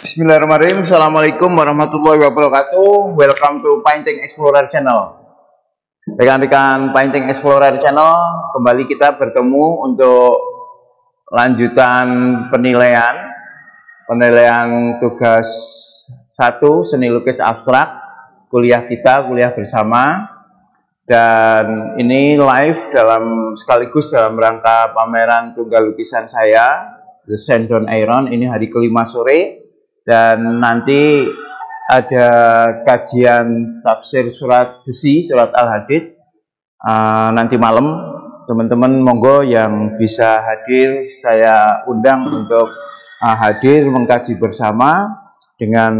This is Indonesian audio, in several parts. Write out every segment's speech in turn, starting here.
Bismillahirrahmanirrahim. Assalamualaikum warahmatullahi wabarakatuh. Welcome to Painting Explorer Channel. Rekan-rekan Painting Explorer Channel, kembali kita bertemu untuk lanjutan penilaian penilaian tugas satu seni lukis abstrak kuliah kita kuliah bersama dan ini live dalam sekaligus dalam rangka pameran tunggal lukisan saya The Sandon Iron ini hari kelima sore dan nanti ada kajian tafsir surat besi, surat Al-Hadid uh, nanti malam. Teman-teman monggo yang bisa hadir, saya undang untuk uh, hadir mengkaji bersama dengan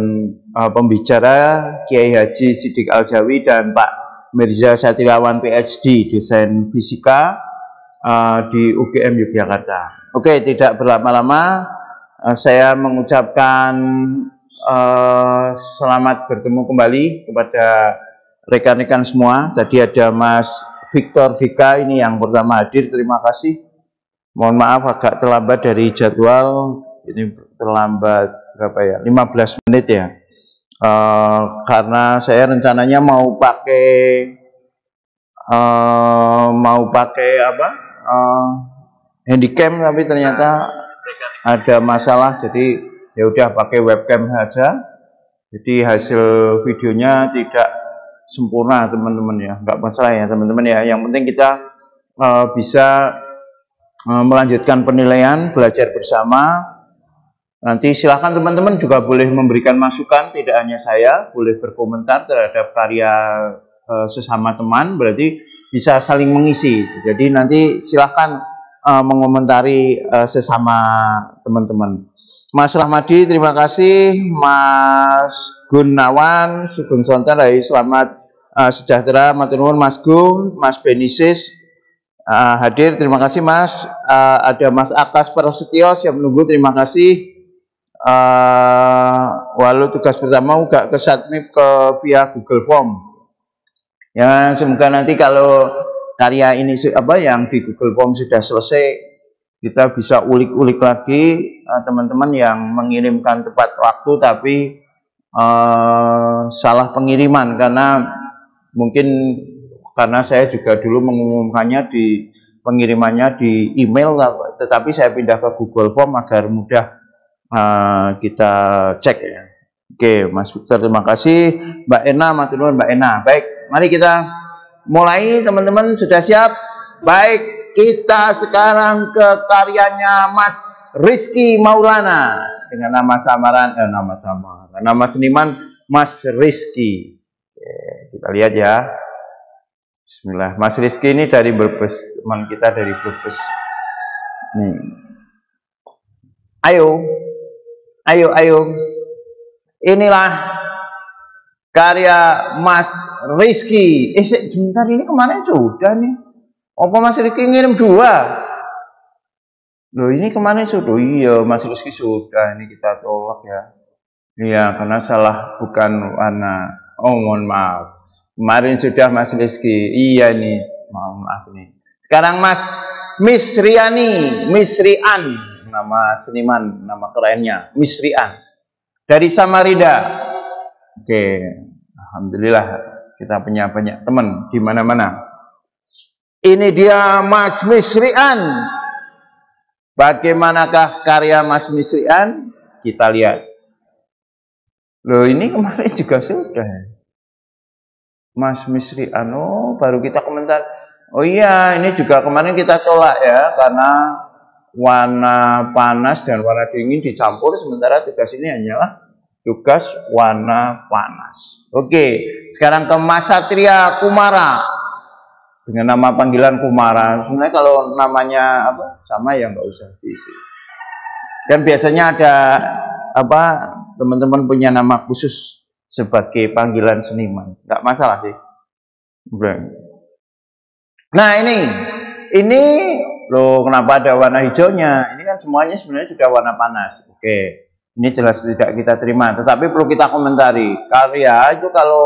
uh, pembicara Kiai Haji Sidik Aljawi dan Pak Mirza Satriawan PhD desain fisika uh, di UGM Yogyakarta. Oke, tidak berlama-lama Eh, saya mengucapkan uh, selamat bertemu kembali kepada rekan-rekan semua. Tadi ada Mas Victor Dika ini yang pertama hadir. Terima kasih. Mohon maaf agak terlambat dari jadwal. Ini terlambat berapa ya? 15 menit ya. Uh, karena saya rencananya mau pakai uh, mau pakai apa? Uh, handycam tapi ternyata ada masalah jadi ya udah pakai webcam saja. Jadi hasil videonya tidak sempurna teman-teman ya. Nggak masalah ya teman-teman ya. Yang penting kita uh, bisa uh, melanjutkan penilaian belajar bersama nanti silahkan teman-teman juga boleh memberikan masukan tidak hanya saya boleh berkomentar terhadap karya uh, sesama teman berarti bisa saling mengisi jadi nanti silahkan uh, mengomentari uh, sesama teman-teman. Mas Rahmadi, terima kasih. Mas Gunawan, Sugeng Sonten, selamat uh, sejahtera. Maturnuwun Mas Gun, Mas Benisis uh, hadir. Terima kasih Mas. Uh, ada Mas Akas Prasetyo siap menunggu. Terima kasih. Uh, walau tugas pertama juga ke Satmip ke via Google Form. Ya, semoga nanti kalau karya ini apa yang di Google Form sudah selesai kita bisa ulik-ulik lagi eh, teman-teman uh, yang mengirimkan tepat waktu tapi uh, salah pengiriman karena mungkin karena saya juga dulu mengumumkannya di pengirimannya di email tetapi saya pindah ke Google Form agar mudah uh, kita cek ya. Oke, Mas Victor terima kasih. Mbak Ena, matur Mbak Ena. Baik, mari kita mulai teman-teman sudah siap? Baik, kita sekarang ke karyanya Mas Rizky Maulana dengan nama samaran eh nama samaran nama seniman Mas Rizky. Oke, kita lihat ya. Bismillah. Mas Rizky ini dari Brebes, teman kita dari Brebes. Nih. Ayo. Ayo, ayo. Inilah karya Mas Rizky. Eh, sebentar ini kemarin sudah nih. Apa Mas Rizky ngirim dua? Loh ini kemarin sudah. Iya, Mas Rizky sudah. Ini kita tolak ya. Iya, karena salah bukan warna. Oh, mohon maaf. Kemarin sudah Mas Rizky. Iya nih. Mohon maaf nih. Sekarang Mas Misriani, Misrian, nama seniman, nama kerennya, Misrian. Dari Samarinda. Oke, alhamdulillah kita punya banyak teman di mana-mana. Ini dia Mas Misrian. Bagaimanakah karya Mas Misrian? Kita lihat. Loh ini kemarin juga sudah. Mas Misrian, oh baru kita komentar. Oh iya, ini juga kemarin kita tolak ya, karena warna panas dan warna dingin dicampur, sementara tugas ini hanyalah tugas warna panas. Oke, sekarang ke Mas Satria Kumara dengan nama panggilan Kumara. Sebenarnya kalau namanya apa sama ya nggak usah diisi. Dan biasanya ada apa teman-teman punya nama khusus sebagai panggilan seniman, nggak masalah sih. Nah ini, ini loh kenapa ada warna hijaunya? Ini kan semuanya sebenarnya sudah warna panas. Oke. Ini jelas tidak kita terima, tetapi perlu kita komentari. Karya itu kalau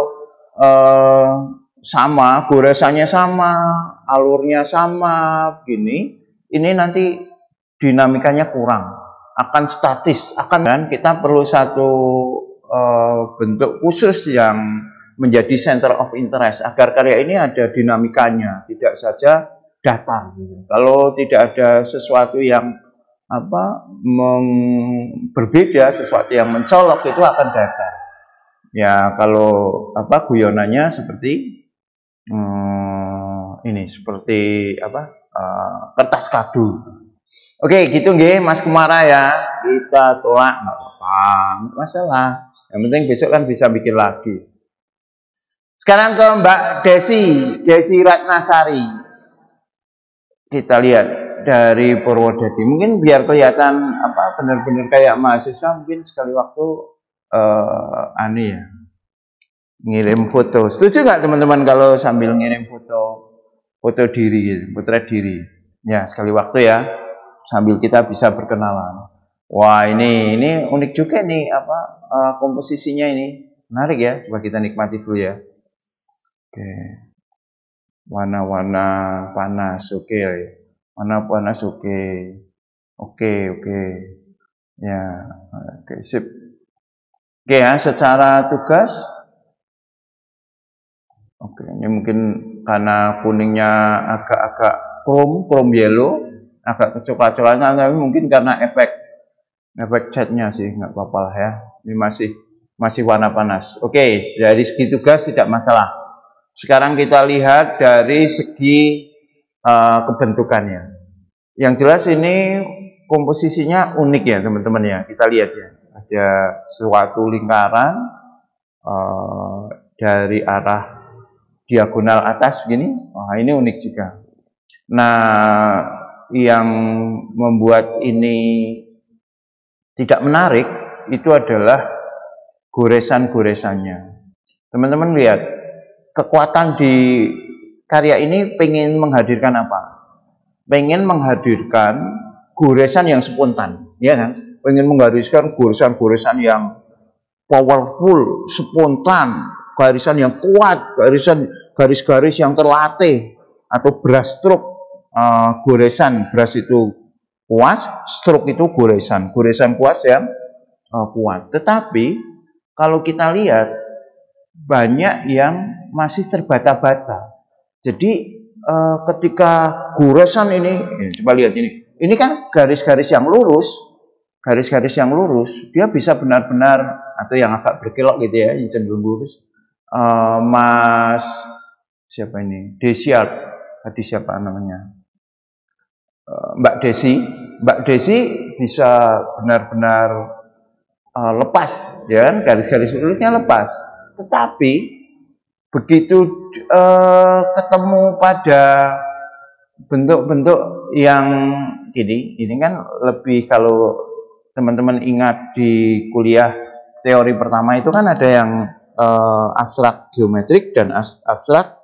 eh, sama, goresannya sama, alurnya sama begini, ini nanti dinamikanya kurang, akan statis, akan dan kita perlu satu uh, bentuk khusus yang menjadi center of interest agar karya ini ada dinamikanya, tidak saja datar. Kalau tidak ada sesuatu yang apa meng, berbeda, sesuatu yang mencolok itu akan datar. Ya kalau apa guyonannya seperti hmm, ini seperti apa uh, kertas kado. Oke gitu nggih Mas Kumara ya kita tolak nggak apa-apa masalah. Yang penting besok kan bisa bikin lagi. Sekarang ke Mbak Desi, Desi Ratnasari. Kita lihat dari Purwodadi. Mungkin biar kelihatan apa benar-benar kayak mahasiswa mungkin sekali waktu uh, aneh ya ngirim foto. Setuju nggak teman-teman kalau sambil ngirim foto foto diri, gitu, potret diri? Ya sekali waktu ya, sambil kita bisa berkenalan. Wah ini ini unik juga nih apa uh, komposisinya ini menarik ya. Coba kita nikmati dulu ya. Oke, warna-warna panas, oke. Okay. Warna panas, oke. Okay. Oke, okay, oke. Okay. Ya, oke, okay, sip. Oke ya, secara tugas. Oke, ini mungkin karena kuningnya agak-agak chrome, chrome yellow, agak kecoklat-coklatnya, tapi mungkin karena efek efek catnya sih, nggak apa-apa lah ya. Ini masih masih warna panas. Oke, dari segi tugas tidak masalah. Sekarang kita lihat dari segi uh, kebentukannya. Yang jelas ini komposisinya unik ya teman-teman ya. Kita lihat ya ada suatu lingkaran uh, dari arah diagonal atas begini. Wah, ini unik juga. Nah, yang membuat ini tidak menarik itu adalah goresan-goresannya. Teman-teman lihat, kekuatan di karya ini pengen menghadirkan apa? Pengen menghadirkan goresan yang spontan, ya kan? ingin menggariskan goresan-goresan yang powerful, spontan, garisan yang kuat, garisan garis-garis yang terlatih atau brush stroke uh, goresan brush itu kuas, stroke itu goresan, goresan kuas yang uh, kuat. Tetapi kalau kita lihat banyak yang masih terbata-bata. Jadi uh, ketika goresan ini, coba lihat ini, ini kan garis-garis yang lurus, garis-garis yang lurus, dia bisa benar-benar atau yang agak berkelok gitu ya, yang cenderung lurus. Uh, Mas siapa ini? Desiart, tadi siapa namanya? Uh, Mbak Desi, Mbak Desi bisa benar-benar uh, lepas, ya kan? Garis-garis lurusnya lepas. Tetapi begitu uh, ketemu pada bentuk-bentuk yang gini, ini kan lebih kalau teman-teman ingat di kuliah teori pertama itu kan ada yang uh, abstrak geometrik dan abstrak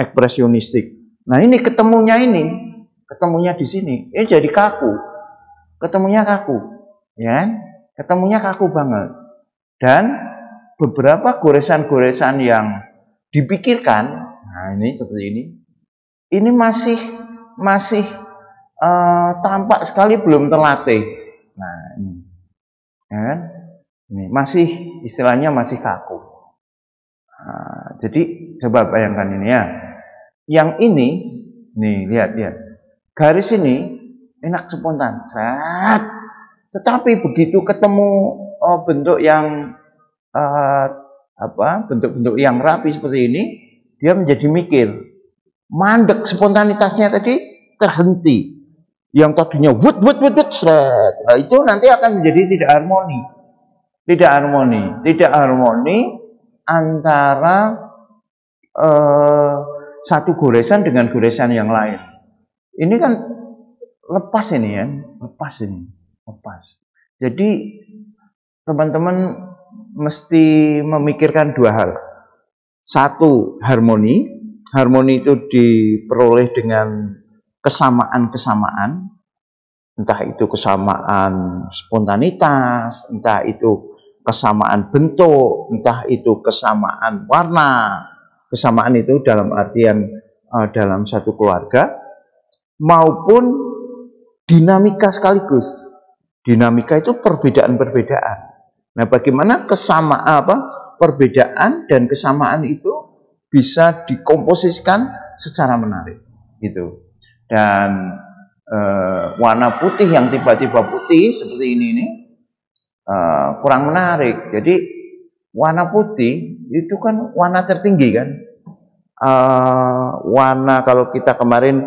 ekspresionistik. Nah ini ketemunya ini, ketemunya di sini, ini jadi kaku, ketemunya kaku, ya, kan? ketemunya kaku banget. Dan beberapa goresan-goresan yang dipikirkan, nah ini seperti ini, ini masih masih uh, tampak sekali belum terlatih. Nah, ini. Ya kan? Ini masih istilahnya masih kaku. Nah, jadi coba bayangkan ini ya. Yang ini, nih lihat lihat. Garis ini enak spontan. Tetapi begitu ketemu oh, bentuk yang uh, apa bentuk-bentuk yang rapi seperti ini, dia menjadi mikir. Mandek spontanitasnya tadi terhenti yang tadinya wut wut wut wut seret. Nah, itu nanti akan menjadi tidak harmoni. Tidak harmoni, tidak harmoni antara eh, satu goresan dengan goresan yang lain. Ini kan lepas ini ya, lepas ini, lepas. Jadi teman-teman mesti memikirkan dua hal. Satu, harmoni. Harmoni itu diperoleh dengan kesamaan-kesamaan, entah itu kesamaan spontanitas, entah itu kesamaan bentuk, entah itu kesamaan warna. Kesamaan itu dalam artian uh, dalam satu keluarga maupun dinamika sekaligus. Dinamika itu perbedaan-perbedaan. Nah, bagaimana kesama apa perbedaan dan kesamaan itu bisa dikomposisikan secara menarik, gitu. Dan uh, warna putih yang tiba-tiba putih seperti ini ini uh, kurang menarik. Jadi warna putih itu kan warna tertinggi kan. Uh, warna kalau kita kemarin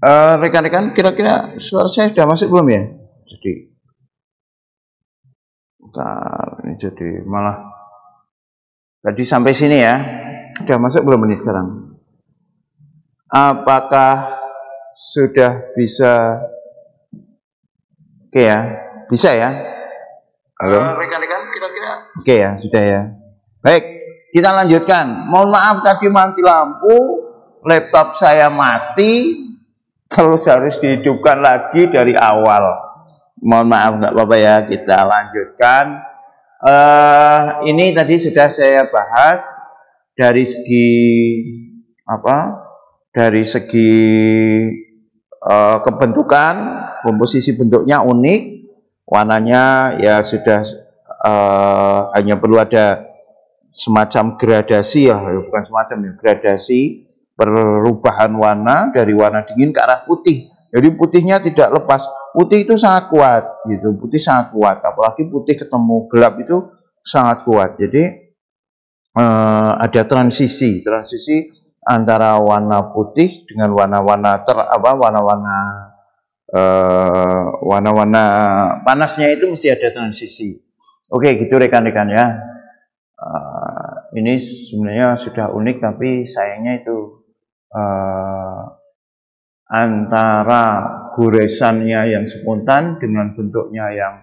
rekan-rekan uh, kira-kira suara saya sudah masuk belum ya? Jadi, bentar, ini jadi malah Tadi sampai sini ya. Sudah masuk belum ini sekarang? Apakah sudah bisa Oke ya, bisa ya? Halo? Eh, rekan-rekan kira-kira Oke ya, sudah ya. Baik, kita lanjutkan. Mohon maaf tadi mati lampu, laptop saya mati, terus harus dihidupkan lagi dari awal. Mohon maaf nggak apa-apa ya, kita lanjutkan uh, ini tadi sudah saya bahas dari segi apa? Dari segi uh, kebentukan, komposisi bentuknya unik, warnanya ya sudah uh, hanya perlu ada semacam gradasi ya, bukan semacam ya, gradasi perubahan warna dari warna dingin ke arah putih. Jadi putihnya tidak lepas. Putih itu sangat kuat gitu. Putih sangat kuat. Apalagi putih ketemu gelap itu sangat kuat. Jadi eh, ada transisi. Transisi antara warna putih dengan warna-warna ter apa warna-warna eh, warna-warna panasnya itu mesti ada transisi. Oke gitu rekan-rekan ya. Eh, ini sebenarnya sudah unik tapi sayangnya itu eh, antara goresannya yang spontan dengan bentuknya yang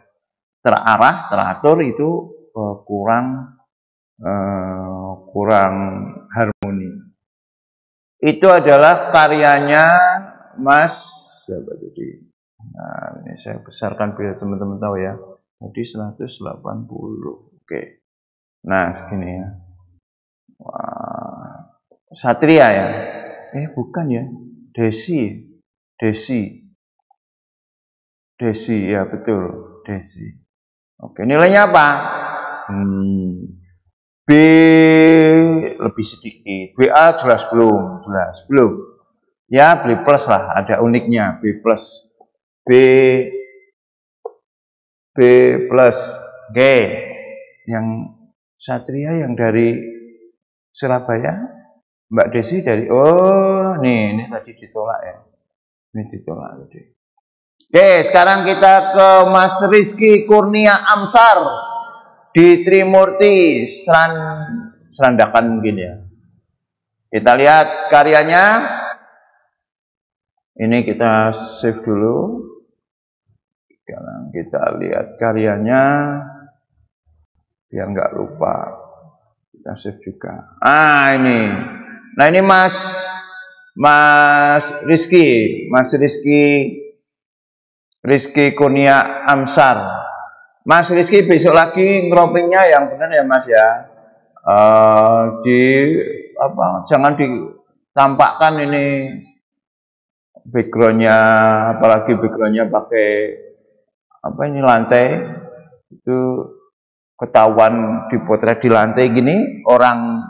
terarah, teratur itu uh, kurang uh, kurang harmoni. Itu adalah karyanya Mas siapa tadi? Nah, ini saya besarkan biar teman-teman tahu ya. Tadi 180. Oke. Nah, segini ya. Wah. Satria ya? Eh, bukan ya. Desi, Desi, Desi ya betul, Desi. Oke, nilainya apa? Hmm, B lebih sedikit, BA jelas belum, jelas belum. Ya B plus lah, ada uniknya. B plus, B. B plus, G. Yang Satria yang dari Surabaya Mbak Desi dari oh nih ini tadi ditolak ya. Ini ditolak tadi. Oke, sekarang kita ke Mas Rizky Kurnia Amsar di Trimurti Seran Serandakan mungkin ya. Kita lihat karyanya. Ini kita save dulu. Sekarang kita lihat karyanya biar nggak lupa. Kita save juga. Ah ini Nah ini Mas Mas Rizky, Mas Rizky Rizky Kurnia Amsar. Mas Rizky besok lagi ngropingnya yang benar ya Mas ya. Uh, di apa jangan ditampakkan ini backgroundnya apalagi backgroundnya pakai apa ini lantai itu ketahuan dipotret di lantai gini orang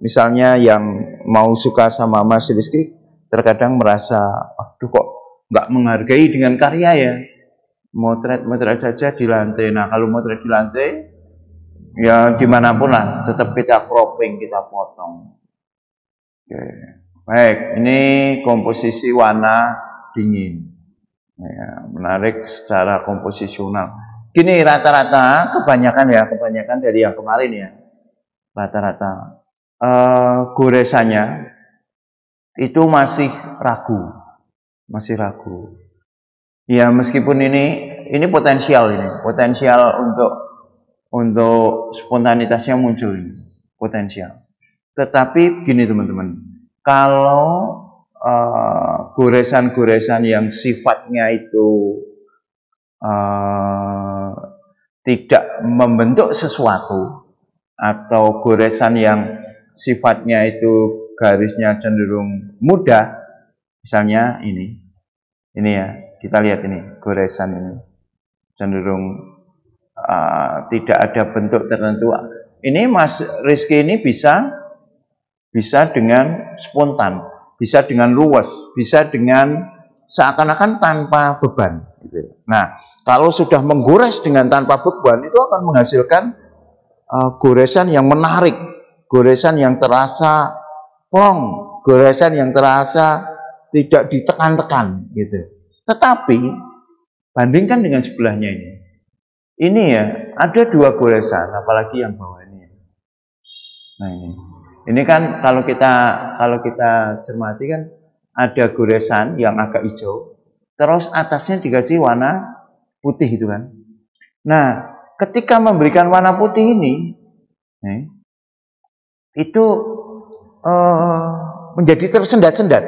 misalnya yang mau suka sama Mas Rizky terkadang merasa, aduh kok nggak menghargai dengan karya ya. Motret-motret saja di lantai. Nah kalau motret di lantai, ya di mana pun lah, tetap kita cropping, kita potong. Oke. Baik, ini komposisi warna dingin. Ya, menarik secara komposisional. Gini rata-rata kebanyakan ya, kebanyakan dari yang kemarin ya. Rata-rata uh, goresannya itu masih ragu, masih ragu. Ya meskipun ini ini potensial ini, potensial untuk untuk spontanitasnya muncul ini, potensial. Tetapi gini teman-teman, kalau uh, goresan-goresan yang sifatnya itu uh, tidak membentuk sesuatu atau goresan yang sifatnya itu garisnya cenderung mudah, misalnya ini, ini ya, kita lihat ini, goresan ini, cenderung uh, tidak ada bentuk tertentu. Ini Mas Rizky ini bisa bisa dengan spontan, bisa dengan luas, bisa dengan seakan-akan tanpa beban. Gitu. Nah, kalau sudah menggores dengan tanpa beban itu akan menghasilkan uh, goresan yang menarik, goresan yang terasa plong, goresan yang terasa tidak ditekan-tekan gitu. Tetapi bandingkan dengan sebelahnya ini. Ini ya, ada dua goresan, apalagi yang bawah ini. Nah ini. Ini kan kalau kita kalau kita cermati kan ada goresan yang agak hijau, terus atasnya dikasih warna putih itu kan. Nah, ketika memberikan warna putih ini, nih, itu uh, menjadi tersendat-sendat,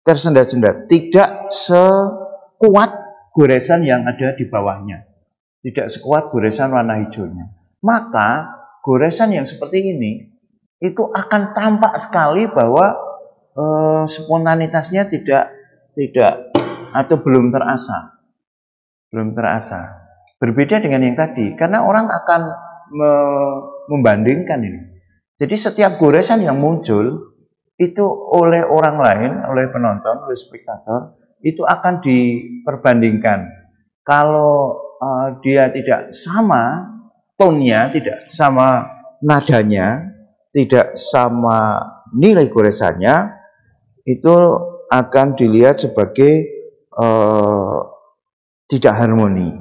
tersendat-sendat, tidak sekuat goresan yang ada di bawahnya, tidak sekuat goresan warna hijaunya. Maka goresan yang seperti ini itu akan tampak sekali bahwa uh, spontanitasnya tidak tidak atau belum terasa. Belum terasa. Berbeda dengan yang tadi karena orang akan me membandingkan ini. Jadi setiap goresan yang muncul itu oleh orang lain, oleh penonton, oleh spektator itu akan diperbandingkan. Kalau uh, dia tidak sama tonnya, tidak sama nadanya, tidak sama nilai goresannya, itu akan dilihat sebagai uh, tidak harmoni.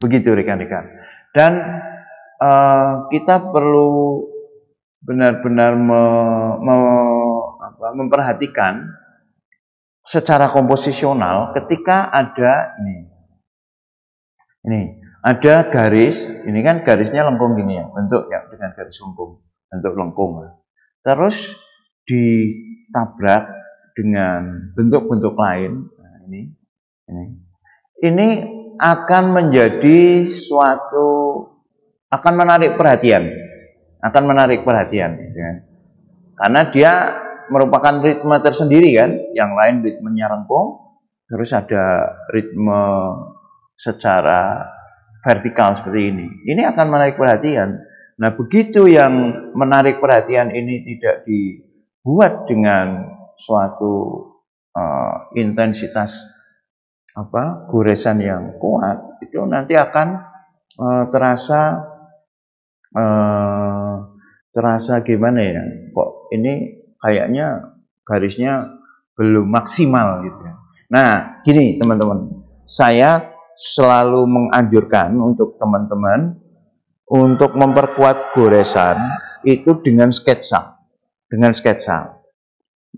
Begitu rekan-rekan. Dan uh, kita perlu benar-benar me, me, memperhatikan secara komposisional ketika ada ini. Ini ada garis, ini kan garisnya lengkung gini ya, bentuk ya dengan garis lengkung, bentuk lengkung. Terus ditabrak dengan bentuk-bentuk lain. Nah, ini, ini, ini akan menjadi suatu akan menarik perhatian, akan menarik perhatian, ya. karena dia merupakan ritme tersendiri kan, yang lain ritmenya rengkung, terus ada ritme secara vertikal seperti ini. Ini akan menarik perhatian. Nah, begitu yang menarik perhatian ini tidak dibuat dengan suatu uh, intensitas apa goresan yang kuat itu nanti akan uh, terasa uh, terasa gimana ya kok ini kayaknya garisnya belum maksimal gitu ya. nah gini teman-teman saya selalu menganjurkan untuk teman-teman untuk memperkuat goresan itu dengan sketsa dengan sketsa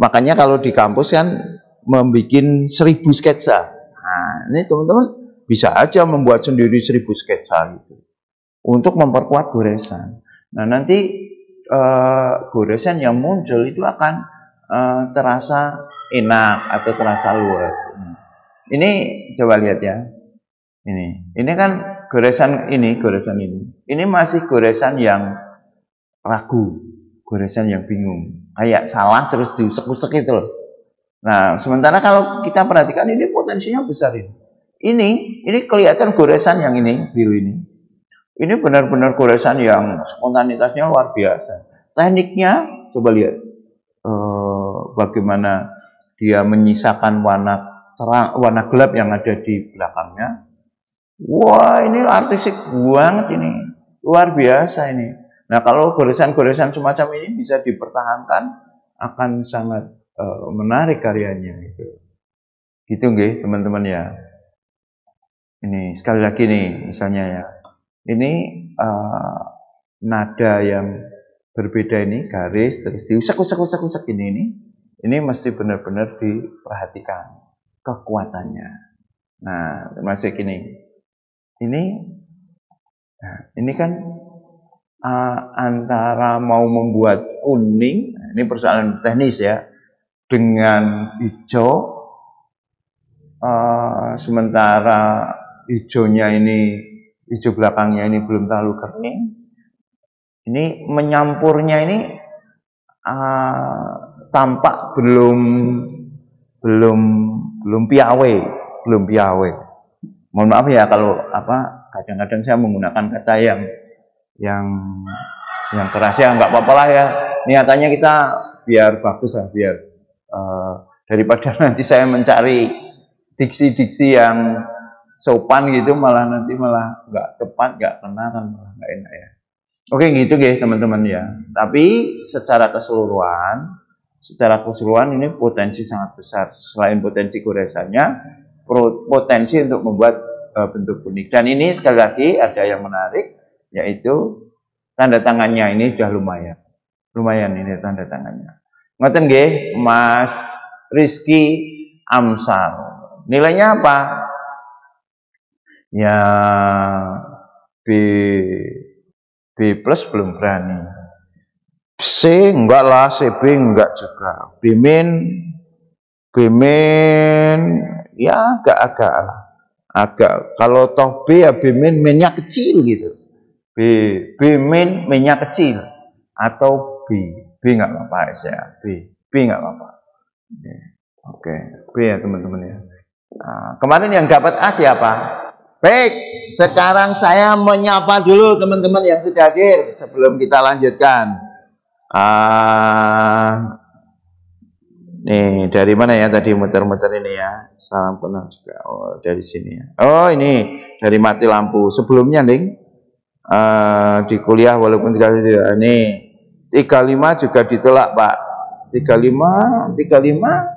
Makanya kalau di kampus kan membuat seribu sketsa. Nah, ini teman-teman bisa aja membuat sendiri seribu sketsa gitu. Untuk memperkuat goresan. Nah, nanti uh, goresan yang muncul itu akan uh, terasa enak atau terasa luas. Ini coba lihat ya. Ini. Ini kan goresan ini, goresan ini. Ini masih goresan yang ragu, goresan yang bingung kayak salah terus diusek-usek itu loh. Nah, sementara kalau kita perhatikan ini potensinya besar ini. Ini, ini kelihatan goresan yang ini, biru ini. Ini benar-benar goresan yang spontanitasnya luar biasa. Tekniknya, coba lihat. Eh, bagaimana dia menyisakan warna terang, warna gelap yang ada di belakangnya. Wah, ini artistik banget ini. Luar biasa ini. Nah, kalau goresan-goresan semacam ini bisa dipertahankan akan sangat uh, menarik karyanya gitu. Gitu nggih, teman-teman ya. Ini sekali lagi nih misalnya ya. Ini uh, nada yang berbeda ini garis terus diusek-usek-usek-usek ini ini ini mesti benar-benar diperhatikan kekuatannya. Nah, masih gini. Ini nah, ini kan uh, antara mau membuat kuning, ini persoalan teknis ya, dengan hijau, uh, sementara hijaunya ini hijau belakangnya ini belum terlalu kering. Ini menyampurnya ini uh, tampak belum belum belum piawe, belum piawe. Mohon maaf ya kalau apa kadang-kadang saya menggunakan kata yang yang yang keras ya nggak apa-apa lah ya. Niatannya kita biar bagus lah, biar uh, daripada nanti saya mencari diksi-diksi yang sopan gitu malah nanti malah nggak tepat, nggak kena kan malah nggak enak ya. Oke gitu guys teman-teman ya. Tapi secara keseluruhan, secara keseluruhan ini potensi sangat besar. Selain potensi goresannya, potensi untuk membuat uh, bentuk unik. Dan ini sekali lagi ada yang menarik, yaitu tanda tangannya ini sudah lumayan. Lumayan ini tanda tangannya. Ngoten nggih, Mas Rizky Amsal. Nilainya apa? Ya B B plus belum berani. C enggak lah, CB enggak juga. B min B min ya agak-agak. Agak kalau toh B ya B min minnya kecil gitu. B B min minnya kecil atau B B enggak apa-apa ya B B enggak apa-apa. Oke, B ya teman-teman ya. Nah, kemarin yang dapat A siapa? Baik, sekarang saya menyapa dulu teman-teman yang sudah hadir sebelum kita lanjutkan. Ah, nih dari mana ya tadi muter-muter ini ya? Salam kenal juga. Oh dari sini ya. Oh ini dari mati lampu. Sebelumnya nih uh, di kuliah walaupun tiga ini tiga lima juga ditolak pak. Tiga lima, tiga lima,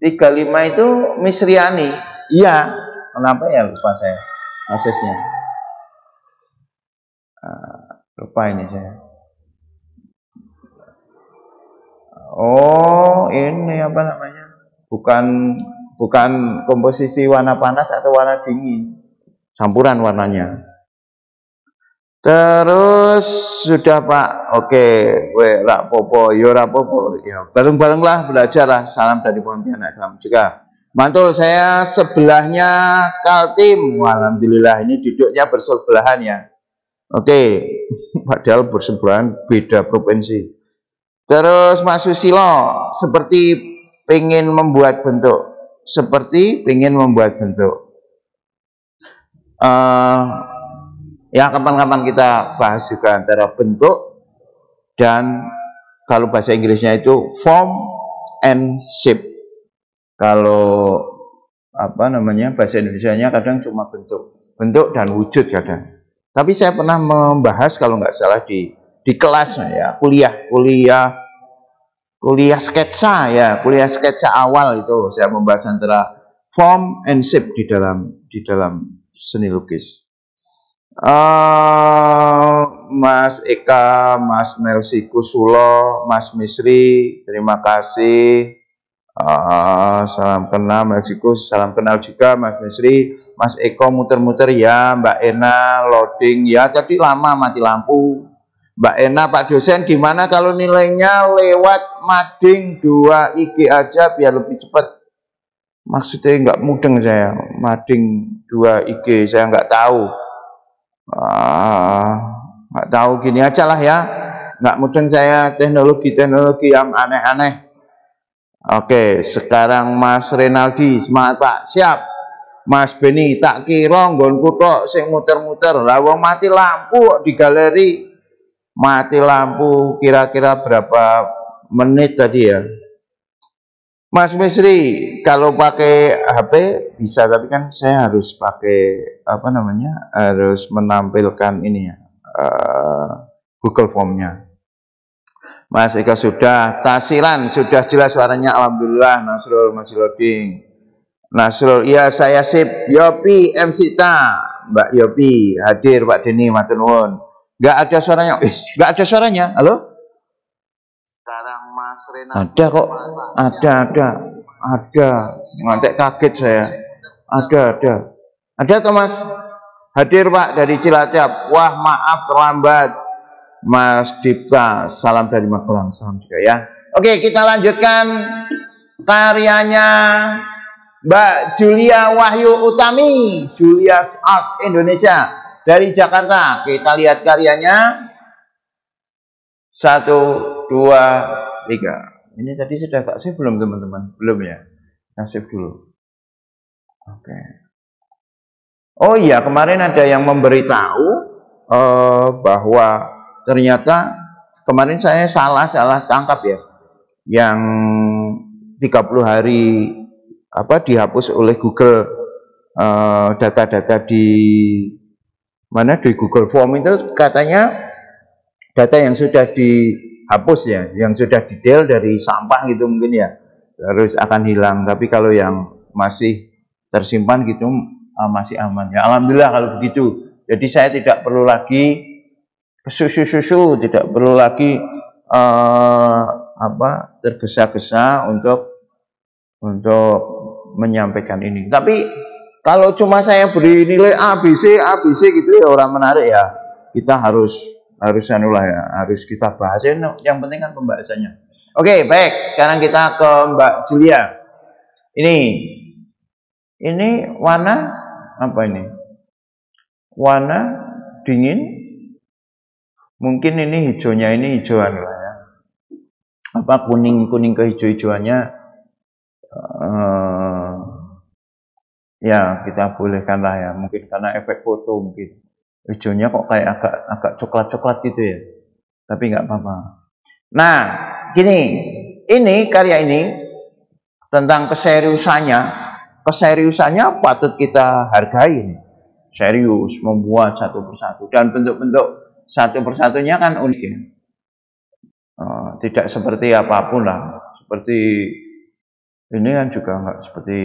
tiga lima itu Misriani. Iya, Kenapa ya lupa saya aksesnya. Uh, lupa ini saya. Oh, ini apa namanya? Bukan bukan komposisi warna panas atau warna dingin. Campuran warnanya. Terus sudah Pak, oke, we rak popo, yo rak popo, ya bareng-bareng lah belajar lah. Salam dari Pontianak, salam juga Mantul saya sebelahnya Kaltim. Alhamdulillah ini duduknya bersebelahan ya. Oke, padahal bersebelahan beda provinsi. Terus Mas Susilo seperti pengen membuat bentuk, seperti pengen membuat bentuk. Uh, ya kapan-kapan kita bahas juga antara bentuk dan kalau bahasa Inggrisnya itu form and shape kalau apa namanya bahasa Indonesia-nya kadang cuma bentuk bentuk dan wujud kadang. Tapi saya pernah membahas kalau nggak salah di di kelas ya kuliah kuliah kuliah sketsa ya kuliah sketsa awal itu saya membahas antara form and shape di dalam di dalam seni lukis. Uh, Mas Eka Mas Melsi Kusulo Mas Misri terima kasih Uh, salam kenal Mas Iko, salam kenal juga Mas Mesri, Mas Eko muter-muter ya, Mbak Ena loading ya, tadi lama mati lampu. Mbak Ena Pak dosen gimana kalau nilainya lewat mading 2 IG aja biar lebih cepat. Maksudnya nggak mudeng saya, mading 2 IG saya nggak tahu. Ah, nggak tahu gini aja lah ya, nggak mudeng saya teknologi-teknologi yang aneh-aneh Oke, sekarang Mas Renaldi, semangat Pak. Siap. Mas Beni, tak kira nggonku tok sing muter-muter. Lah wong mati lampu di galeri. Mati lampu kira-kira berapa menit tadi ya? Mas Misri, kalau pakai HP bisa, tapi kan saya harus pakai apa namanya? Harus menampilkan ini ya, uh, Google Formnya. Mas Eka sudah, Tasiran sudah jelas suaranya Alhamdulillah, Nasrul masih loading. Nasrul, iya saya sip, Yopi MC Ta, Mbak Yopi hadir Pak Deni Matunwon. Gak ada suaranya, eh, gak ada suaranya, halo? Sekarang Mas Rena. Ada kok, ada, ada, ada. Ngantek kaget saya. Ada, ada. Ada Thomas? Hadir Pak dari Cilacap. Wah maaf terlambat. Mas Dipta, salam dari Magelang, salam juga ya. Oke, kita lanjutkan karyanya Mbak Julia Wahyu Utami, Julia Art Indonesia. dari Jakarta. Kita lihat karyanya. Satu, dua, tiga. Ini tadi sudah tak save belum teman-teman? Belum ya? Kita save dulu. Oke. Oh iya, kemarin ada yang memberitahu uh, bahwa ternyata kemarin saya salah salah tangkap ya. Yang 30 hari apa dihapus oleh Google eh, data-data uh, di mana di Google Form itu katanya data yang sudah dihapus ya, yang sudah detail dari sampah gitu mungkin ya, terus akan hilang. Tapi kalau yang masih tersimpan gitu uh, masih aman ya. Alhamdulillah kalau begitu. Jadi saya tidak perlu lagi susu-susu, tidak perlu lagi uh, apa tergesa-gesa untuk untuk menyampaikan ini. Tapi kalau cuma saya beri nilai A, B, C, A, B, C gitu ya orang menarik ya. Kita harus harus anulah ya, harus kita bahas. Yang penting kan pembahasannya. Oke, baik. Sekarang kita ke Mbak Julia. Ini ini warna apa ini? Warna dingin. Mungkin ini hijaunya ini hijauan lah ya. Apa kuning kuning ke hijau hijauannya uh, ya kita bolehkan lah ya. Mungkin karena efek foto mungkin hijaunya kok kayak agak agak coklat coklat gitu ya. Tapi nggak apa-apa. Nah, gini, ini karya ini tentang keseriusannya keseriusannya patut kita hargai. Serius membuat satu persatu dan bentuk-bentuk satu persatunya kan unik ya. Uh, tidak seperti apa pun lah. Seperti ini kan juga enggak seperti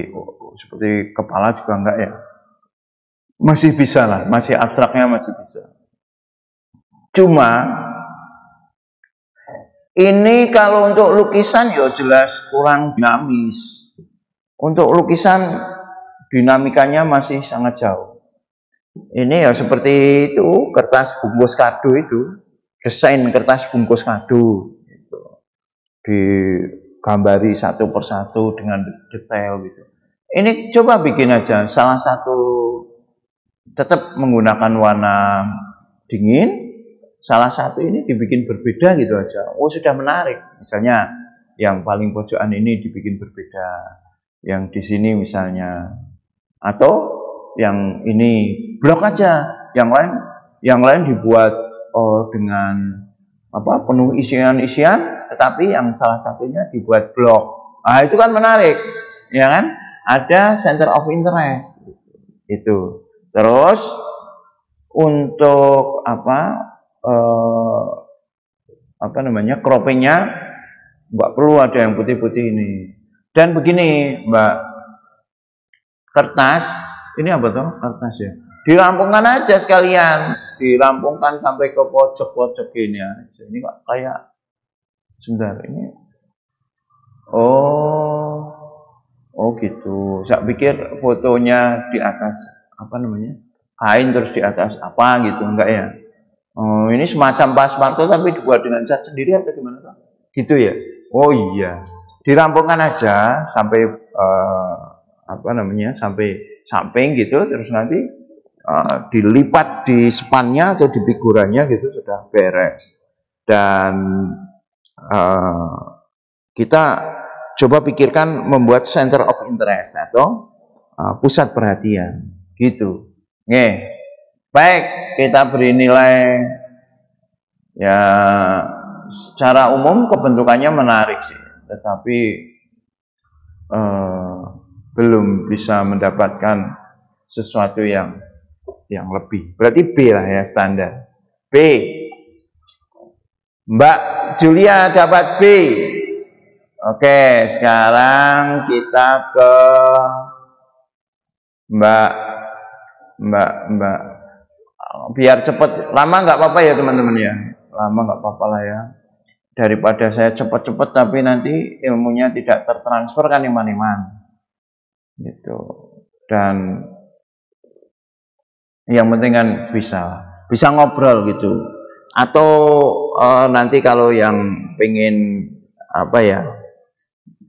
seperti kepala juga enggak ya. Masih bisa lah, masih abstraknya masih bisa. Cuma ini kalau untuk lukisan ya jelas kurang dinamis untuk lukisan dinamikanya masih sangat jauh. Ini ya seperti itu kertas bungkus kado itu, desain kertas bungkus kado itu. Digambari satu persatu dengan detail gitu. Ini coba bikin aja salah satu tetap menggunakan warna dingin, salah satu ini dibikin berbeda gitu aja. Oh sudah menarik. Misalnya yang paling pojokan ini dibikin berbeda yang di sini misalnya atau yang ini blok aja. Yang lain yang lain dibuat oh, dengan apa penuh isian-isian tetapi yang salah satunya dibuat blok. Ah itu kan menarik ya kan? Ada center of interest itu terus untuk apa eh, apa namanya croppingnya nggak perlu ada yang putih-putih ini. Dan begini, Mbak, kertas, ini apa tuh kertas ya? Dirampungkan aja sekalian, dirampungkan sampai ke pojok-pojok ini aja. Ini kok kayak, sebentar, ini, oh, oh gitu. Saya pikir fotonya di atas, apa namanya, kain terus di atas apa gitu, enggak ya? Oh, ini semacam pasparto tapi dibuat dengan cat sendiri atau gimana Pak? Gitu ya? Oh iya dirampungkan aja sampai uh, apa namanya sampai samping gitu terus nanti uh, dilipat di spannya atau di figurannya gitu sudah beres. Dan uh, kita coba pikirkan membuat center of interest atau uh, pusat perhatian gitu. Nih baik kita beri nilai ya secara umum kebentukannya menarik sih tetapi uh, belum bisa mendapatkan sesuatu yang yang lebih. Berarti B lah ya standar. B. Mbak Julia dapat B. Oke, sekarang kita ke Mbak Mbak Mbak biar cepet lama nggak apa-apa ya teman-teman ya lama nggak apa-apa lah ya daripada saya cepat-cepat tapi nanti ilmunya tidak tertransfer kan iman-iman gitu dan yang penting kan bisa. Bisa ngobrol gitu. Atau uh, nanti kalau yang pengen apa ya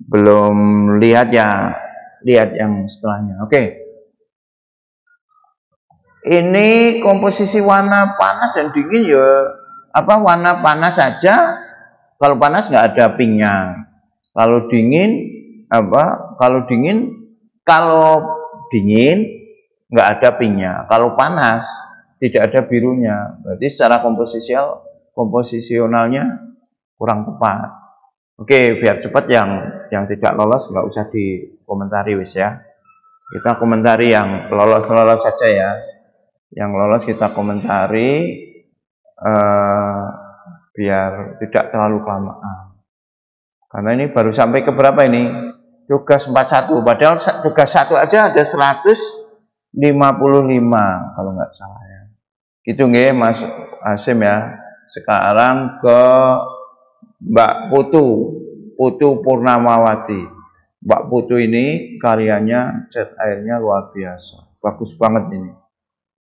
belum lihat ya lihat yang setelahnya. Oke. Ini komposisi warna panas dan dingin ya apa warna panas saja. Kalau panas nggak ada pinknya kalau dingin apa kalau dingin kalau dingin nggak ada pinknya kalau panas tidak ada birunya berarti secara komposisional komposisionalnya kurang tepat oke biar cepat yang yang tidak lolos nggak usah dikomentari wis ya kita komentari yang lolos lolos saja ya yang lolos kita komentari uh, biar tidak terlalu kelamaan. Karena ini baru sampai ke berapa ini? Tugas 41. Padahal tugas satu aja ada 155 kalau nggak salah ya. Gitu nggih Mas Asim ya. Sekarang ke Mbak Putu, Putu Purnamawati. Mbak Putu ini karyanya cat airnya luar biasa. Bagus banget ini.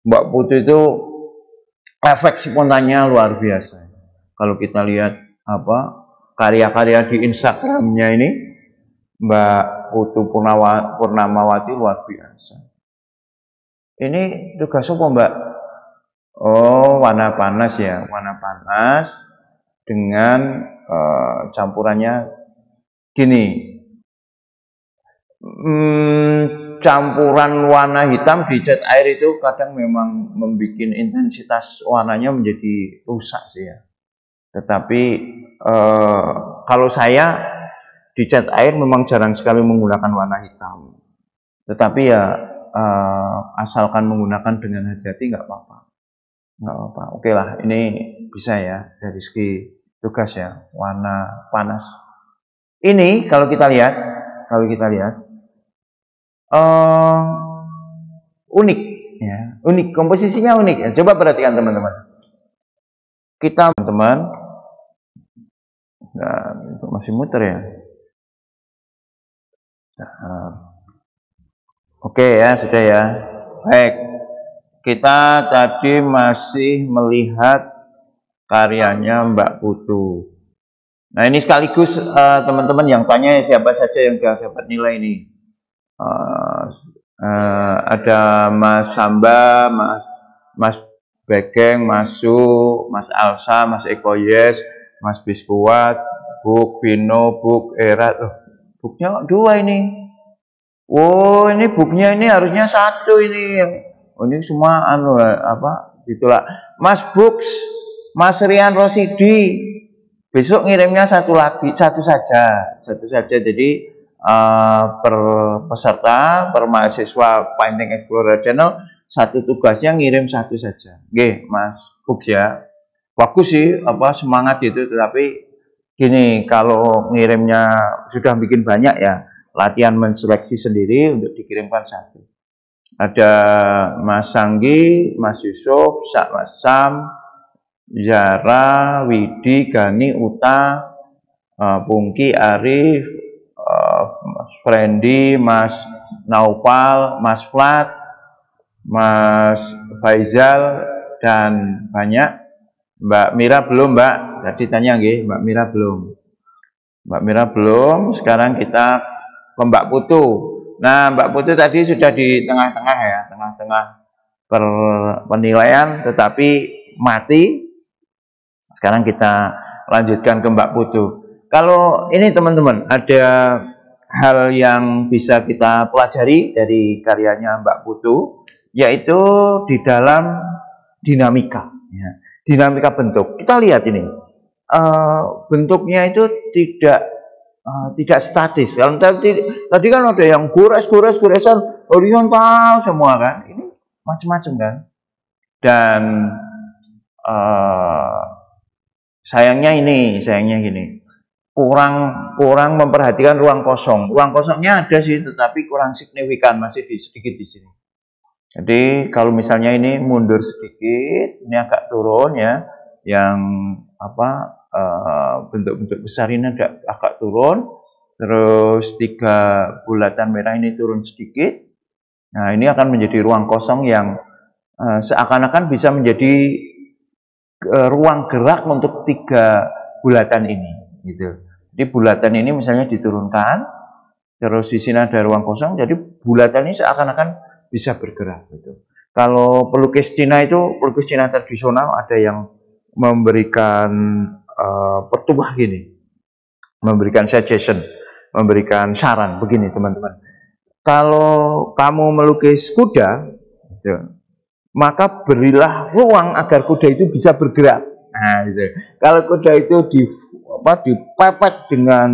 Mbak Putu itu efek spontannya luar biasa. Kalau kita lihat apa karya-karya di Instagramnya ini, Mbak Putu Purnawa, Purnamawati luar biasa. Ini tugas apa Mbak? Oh, warna panas ya, warna panas dengan uh, campurannya gini. Hmm, campuran warna hitam di cat air itu kadang memang membuat intensitas warnanya menjadi rusak sih ya. Tetapi eh, kalau saya di cat air memang jarang sekali menggunakan warna hitam. Tetapi ya eh, asalkan menggunakan dengan hati-hati nggak apa-apa. Nggak apa-apa. Oke lah, ini bisa ya dari segi tugas ya, warna panas. Ini kalau kita lihat, kalau kita lihat uh, unik ya unik komposisinya unik ya coba perhatikan teman-teman kita teman-teman nah, masih muter ya nah, oke ya sudah ya baik kita tadi masih melihat karyanya Mbak Putu Nah ini sekaligus eh, teman-teman uh, yang tanya siapa saja yang dapat nilai ini uh, uh, ada Mas Samba, Mas Mas Begeng, Mas Su, Mas Alsa, Mas Eko Yes, Mas Biskuat, Buk Vino, Buk Erat. Oh, buknya dua ini. Oh, ini buknya ini harusnya satu ini. Oh, ini semua anu apa? Itulah. Mas Books, Mas Rian Rosidi. Besok ngirimnya satu lagi, satu saja, satu saja. Jadi uh, per peserta, per mahasiswa Painting Explorer Channel satu tugasnya ngirim satu saja. Oke, Mas Bux ya. Bagus sih apa semangat itu tetapi gini kalau ngirimnya sudah bikin banyak ya latihan menseleksi sendiri untuk dikirimkan satu. Ada Mas Sanggi, Mas Yusuf, Mas Sam, Zara, Widi, Gani, Uta, uh, Pungki, Arif, uh, Mas Frendi, Mas Naupal, Mas Flat, Mas Faizal dan banyak. Mbak Mira belum Mbak? Tadi tanya nggih Mbak Mira belum. Mbak Mira belum. Sekarang kita ke Mbak Putu nah Mbak Putu tadi sudah di tengah-tengah ya tengah-tengah penilaian tetapi mati sekarang kita lanjutkan ke Mbak Putu kalau ini teman-teman ada hal yang bisa kita pelajari dari karyanya Mbak Putu, yaitu di dalam dinamika, ya. dinamika bentuk. Kita lihat ini, uh, bentuknya itu tidak uh, tidak statis. Kalau tadi, tadi kan ada yang gores, gores, goresan horizontal semua kan, ini macam-macam kan. Dan uh, sayangnya ini, sayangnya gini kurang kurang memperhatikan ruang kosong. Ruang kosongnya ada sih, tetapi kurang signifikan, masih di, sedikit di sini. Jadi kalau misalnya ini mundur sedikit, ini agak turun ya, yang apa bentuk-bentuk uh, besar ini agak, agak turun, terus tiga bulatan merah ini turun sedikit. Nah ini akan menjadi ruang kosong yang uh, seakan-akan bisa menjadi uh, ruang gerak untuk tiga bulatan ini gitu. Jadi bulatan ini misalnya diturunkan, terus di sini ada ruang kosong, jadi bulatan ini seakan-akan bisa bergerak gitu. Kalau pelukis Cina itu pelukis Cina tradisional ada yang memberikan uh, petuah gini, memberikan suggestion, memberikan saran begini teman-teman. Kalau kamu melukis kuda, gitu, maka berilah ruang agar kuda itu bisa bergerak. Nah, gitu. Kalau kuda itu di apa dipepet dengan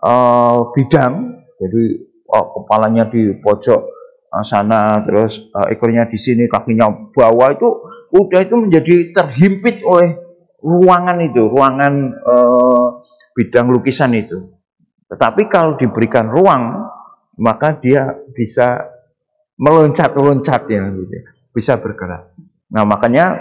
uh, bidang, jadi oh, kepalanya di pojok Eh, sana terus uh, ekornya di sini kakinya bawah itu kuda itu menjadi terhimpit oleh ruangan itu ruangan uh, bidang lukisan itu. Tetapi kalau diberikan ruang maka dia bisa meloncat-loncat gitu. bisa bergerak. Nah makanya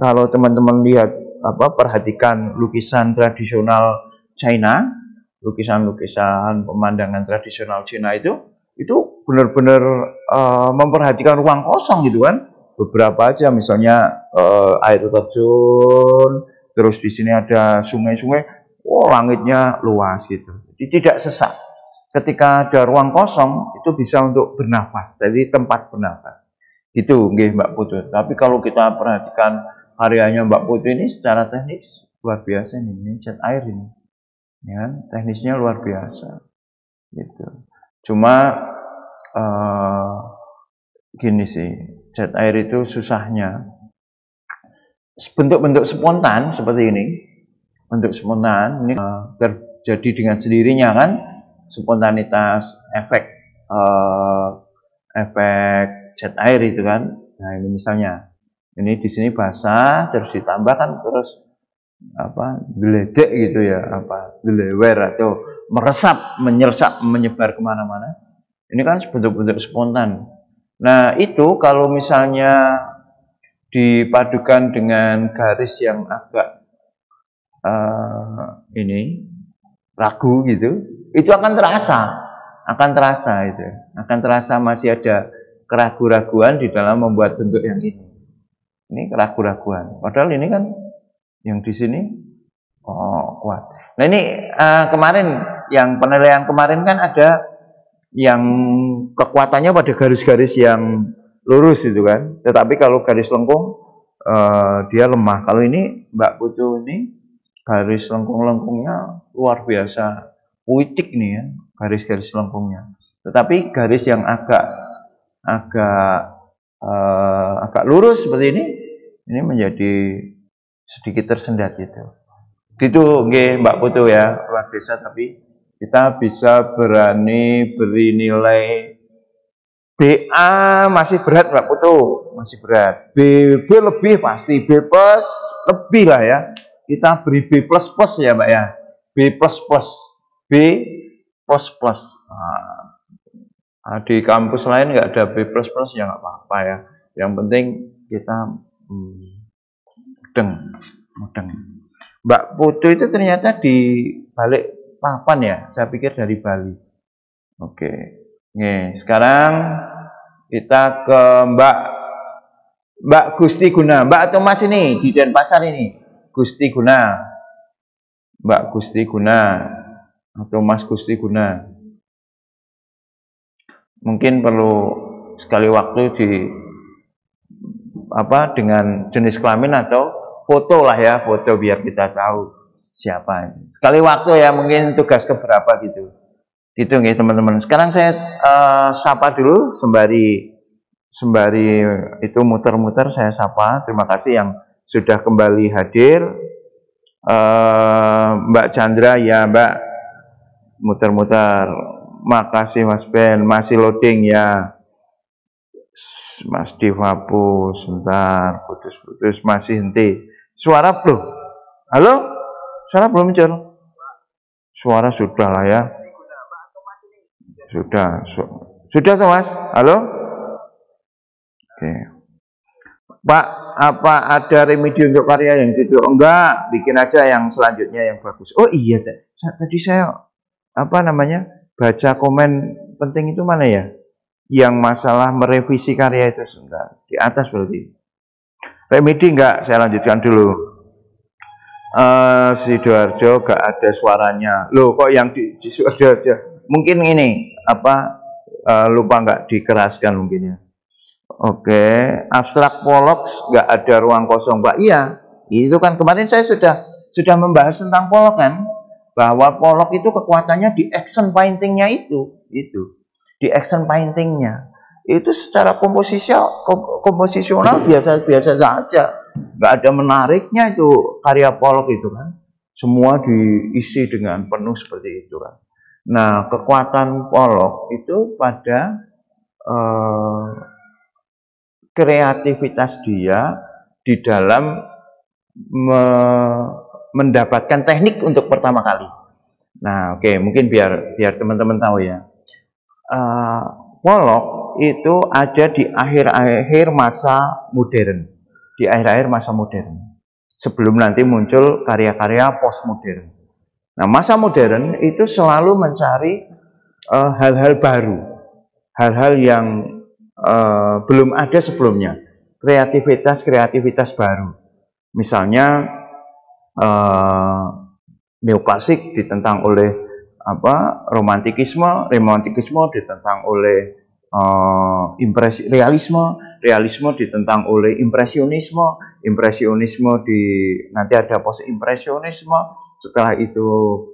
kalau teman-teman lihat apa perhatikan lukisan tradisional China lukisan-lukisan pemandangan tradisional China itu itu benar-benar uh, memperhatikan ruang kosong gitu kan. Beberapa aja misalnya uh, air terjun terus di sini ada sungai-sungai oh langitnya luas gitu. Jadi tidak sesak. Ketika ada ruang kosong itu bisa untuk bernafas. Jadi tempat bernafas. Itu nggih Mbak Putu tapi kalau kita perhatikan karyanya Mbak Putu ini secara teknis luar biasa ini, ini cat air ini. Ya teknisnya luar biasa. Gitu. Cuma uh, gini sih, cat air itu susahnya bentuk-bentuk spontan seperti ini, bentuk spontan ini uh, terjadi dengan sendirinya kan, spontanitas efek uh, efek cat air itu kan. Nah ini misalnya, ini di sini basah terus ditambahkan terus apa geledek gitu ya apa gelewer atau meresap menyerap menyebar ke mana-mana ini kan bentuk-bentuk spontan. Nah, itu kalau misalnya dipadukan dengan garis yang agak uh, ini ragu gitu, itu akan terasa, akan terasa itu, akan terasa masih ada keraguan-raguan di dalam membuat bentuk yang ini. Ini keraguan-raguan. Padahal ini kan yang di sini oh kuat. Nah ini uh, kemarin yang penilaian kemarin kan ada yang kekuatannya pada garis-garis yang lurus itu kan. Tetapi kalau garis lengkung uh, dia lemah. Kalau ini Mbak Putu ini garis lengkung-lengkungnya luar biasa puitik nih ya, garis-garis lengkungnya. Tetapi garis yang agak agak uh, agak lurus seperti ini ini menjadi sedikit tersendat itu. Gitu nggih Mbak Putu ya, luar biasa tapi kita bisa berani beri nilai BA masih berat Mbak Putu, masih berat. BB lebih pasti, B plus lebih lah ya. Kita beri B plus plus ya Mbak ya. B plus plus, B plus plus. Nah, di kampus lain nggak ada B plus plus ya nggak apa-apa ya. Yang penting kita hmm, mudeng, mudeng. Mbak Putu itu ternyata di balik papan ya? Saya pikir dari Bali. Oke. Nih, sekarang kita ke Mbak Mbak Gusti Guna. Mbak atau Mas ini di Denpasar ini. Gusti Guna. Mbak Gusti Guna atau Mas Gusti Guna. Mungkin perlu sekali waktu di apa dengan jenis kelamin atau foto lah ya, foto biar kita tahu siapa. Sekali waktu ya mungkin tugas keberapa gitu. Gitu nih teman-teman. Sekarang saya uh, sapa dulu sembari sembari itu muter-muter saya sapa. Terima kasih yang sudah kembali hadir. Uh, Mbak Chandra ya Mbak muter-muter. Makasih Mas Ben, masih loading ya. Mas Divapu, sebentar, putus-putus, masih henti. Suara belum? Halo? Suara belum muncul? Suara sudah lah ya. Sudah. Su sudah tuh mas? Halo? Oke. Pak, apa ada remedi untuk karya yang itu? Enggak, bikin aja yang selanjutnya yang bagus. Oh iya, tadi saya apa namanya baca komen penting itu mana ya? Yang masalah merevisi karya itu enggak di atas berarti. Remedi enggak? Saya lanjutkan dulu uh, Sidoarjo gak ada suaranya. Loh, kok yang di, di Sidoarjo? Mungkin ini apa uh, lupa nggak dikeraskan mungkin ya. Oke, abstrak Pollock nggak ada ruang kosong, Pak. Iya, itu kan kemarin saya sudah sudah membahas tentang Pollock kan, bahwa Pollock itu kekuatannya di action paintingnya itu, itu di action paintingnya itu secara komposisional komposisional biasa-biasa saja, nggak ada menariknya itu karya Pollock itu kan, semua diisi dengan penuh seperti itu kan. Nah, kekuatan Pollock itu pada eh, kreativitas dia di dalam me mendapatkan teknik untuk pertama kali. Nah, oke, okay, mungkin biar biar teman-teman tahu ya. Uh, Pollock itu ada di akhir-akhir masa modern, di akhir-akhir masa modern. Sebelum nanti muncul karya-karya postmodern. Nah, masa modern itu selalu mencari eh, hal-hal uh, baru, hal-hal yang uh, belum ada sebelumnya. Kreativitas-kreativitas baru. Misalnya uh, neoklasik ditentang oleh apa romantikisme, romantikisme ditentang oleh uh, impresi realisme, realisme ditentang oleh impresionisme, impresionisme di nanti ada post impresionisme, setelah itu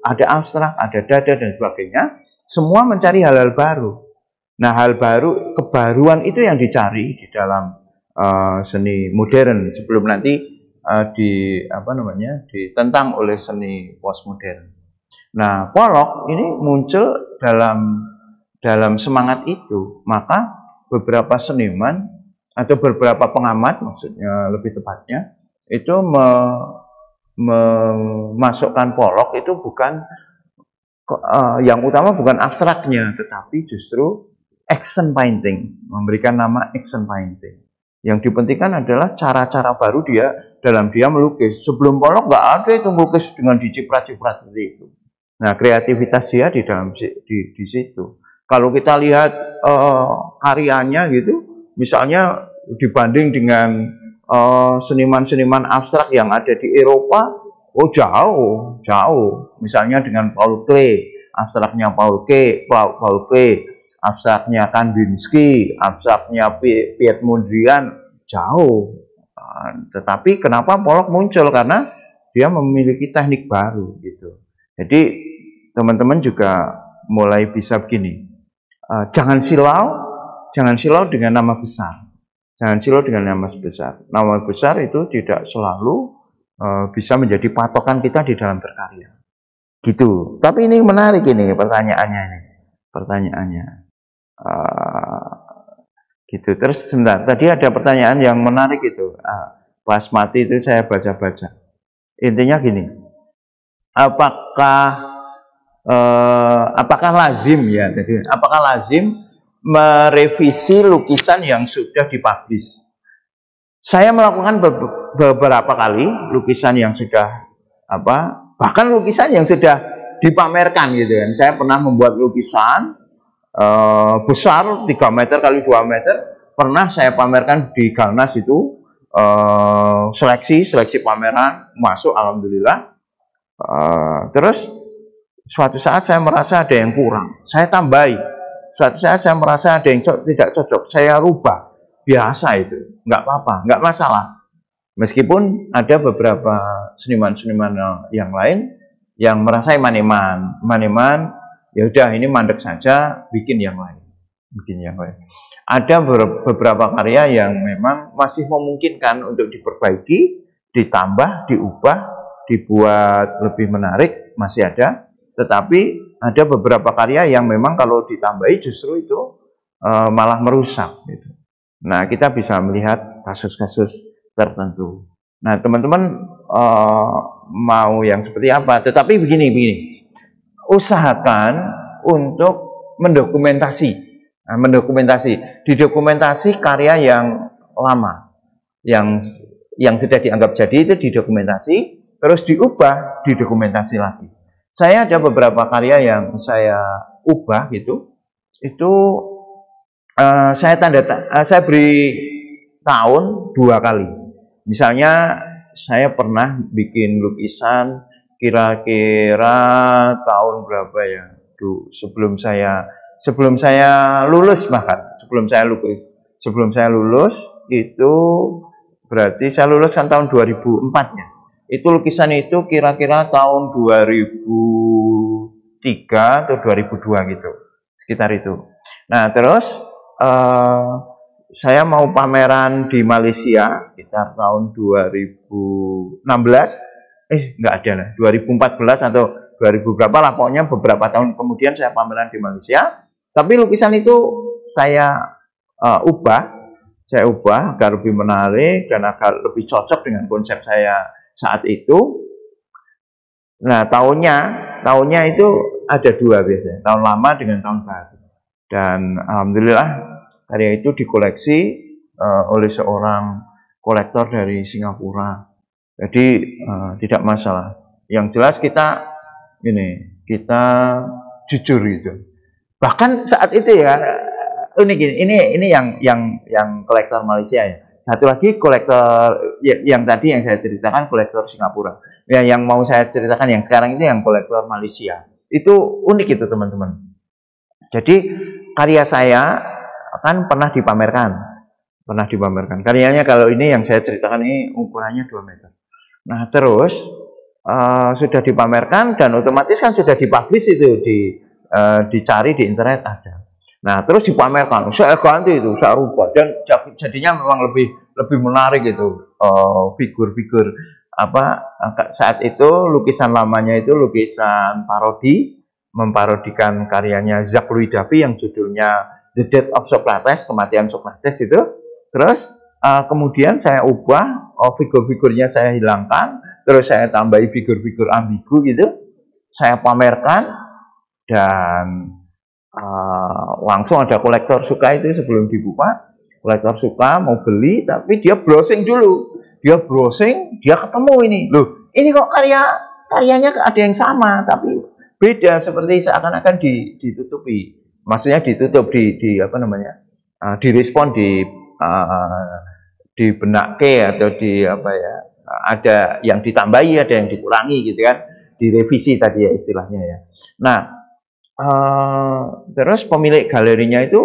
ada abstrak, ada dada dan sebagainya. Semua mencari hal-hal baru. Nah, hal baru, kebaruan itu yang dicari di dalam uh, seni modern sebelum nanti uh, di apa namanya ditentang oleh seni postmodern. Nah, Pollock ini muncul dalam dalam semangat itu, maka beberapa seniman atau beberapa pengamat maksudnya lebih tepatnya itu me, memasukkan Pollock itu bukan uh, yang utama bukan abstraknya tetapi justru action painting, memberikan nama action painting. Yang dipentingkan adalah cara-cara baru dia dalam dia melukis. Sebelum Pollock nggak ada itu melukis dengan diciprat-ciprat seperti itu. Nah, kreativitas dia di dalam di, di situ. Kalau kita lihat uh, karyanya gitu, misalnya dibanding dengan seniman-seniman uh, abstrak yang ada di Eropa, oh jauh, jauh. Misalnya dengan Paul Klee, abstraknya Paul Klee, Paul, Paul Klee abstraknya Kandinsky, abstraknya Piet Mondrian jauh. Ah, tetapi kenapa Pollock muncul? Karena dia memiliki teknik baru gitu. Jadi teman-teman juga mulai bisa begini. Uh, jangan silau, jangan silau dengan nama besar. Jangan silau dengan nama besar. Nama besar itu tidak selalu uh, bisa menjadi patokan kita di dalam berkarya. Gitu. Tapi ini menarik ini pertanyaannya ini. Pertanyaannya. Uh, gitu. Terus sebentar, tadi ada pertanyaan yang menarik itu. Uh, pas mati itu saya baca-baca. Intinya gini, apakah uh, apakah lazim ya? Jadi apakah lazim merevisi lukisan yang sudah dipublish? Saya melakukan beberapa kali lukisan yang sudah apa, bahkan lukisan yang sudah dipamerkan gitu kan. Saya pernah membuat lukisan uh, besar 3 meter kali 2 meter pernah saya pamerkan di Galnas itu uh, seleksi seleksi pameran masuk alhamdulillah uh, terus suatu saat saya merasa ada yang kurang saya tambahi suatu saat saya merasa ada yang tidak cocok saya rubah. Biasa itu nggak apa-apa nggak masalah. Meskipun ada beberapa seniman-seniman yang lain yang merasa iman-iman iman-iman ya udah ini mandek saja bikin yang lain bikin yang lain. Ada beberapa karya yang memang masih memungkinkan untuk diperbaiki ditambah diubah dibuat lebih menarik masih ada. Tetapi ada beberapa karya yang memang kalau ditambahi justru itu e, malah merusak gitu. Nah, kita bisa melihat kasus-kasus tertentu. Nah, teman-teman e, mau yang seperti apa? Tetapi begini, begini usahakan untuk mendokumentasi, nah, mendokumentasi, didokumentasi karya yang lama, yang yang sudah dianggap jadi itu didokumentasi, terus diubah, didokumentasi lagi. Saya ada beberapa karya yang saya ubah gitu, itu uh, saya tanda uh, saya beri tahun dua kali. Misalnya saya pernah bikin lukisan kira-kira tahun berapa ya? Duh, sebelum saya sebelum saya lulus bahkan sebelum saya lulus sebelum saya lulus itu berarti saya lulus kan tahun 2004 ya. Itu lukisan itu kira-kira tahun 2003 atau 2002 gitu. Sekitar itu. Nah, terus uh, saya mau pameran di Malaysia sekitar tahun 2016 eh nggak ada lah 2014 atau 2000 berapa lah pokoknya beberapa tahun kemudian saya pameran di Malaysia tapi lukisan itu saya uh, ubah saya ubah agar lebih menarik dan agar lebih cocok dengan konsep saya saat itu nah tahunnya tahunnya itu ada dua biasanya tahun lama dengan tahun baru dan alhamdulillah karya itu dikoleksi uh, oleh seorang kolektor dari Singapura jadi uh, tidak masalah. Yang jelas kita ini kita jujur itu. Bahkan saat itu ya unik ini ini ini yang yang yang kolektor Malaysia ya. Satu lagi kolektor ya, yang tadi yang saya ceritakan kolektor Singapura. Ya, yang mau saya ceritakan yang sekarang itu yang kolektor Malaysia. Itu unik itu teman-teman. Jadi karya saya kan pernah dipamerkan. Pernah dipamerkan. Karyanya kalau ini yang saya ceritakan ini ukurannya 2 meter. Nah, terus uh, sudah dipamerkan dan otomatis kan sudah dipublish itu di uh, dicari di internet ada. Nah, terus dipamerkan, saya ganti itu, saya rubah. Dan jadinya memang lebih lebih menarik itu uh, figur-figur apa saat itu lukisan lamanya itu lukisan parodi memparodikan karyanya Jacques Louis David yang judulnya The Death of Socrates, kematian Socrates itu. Terus uh, kemudian saya ubah oh, figur-figurnya saya hilangkan terus saya tambahi figur-figur ambigu gitu. Saya pamerkan dan uh, langsung ada kolektor suka itu sebelum dibuka. Kolektor suka mau beli tapi dia browsing dulu. Dia browsing dia ketemu ini. Loh ini kok karya karyanya ada yang sama tapi beda seperti seakan-akan ditutupi. Maksudnya ditutup di, di apa namanya uh, direspon di uh, di benake atau di apa ya ada yang ditambahi ada yang dikurangi gitu kan. Direvisi tadi ya istilahnya ya. Nah uh, terus pemilik galerinya itu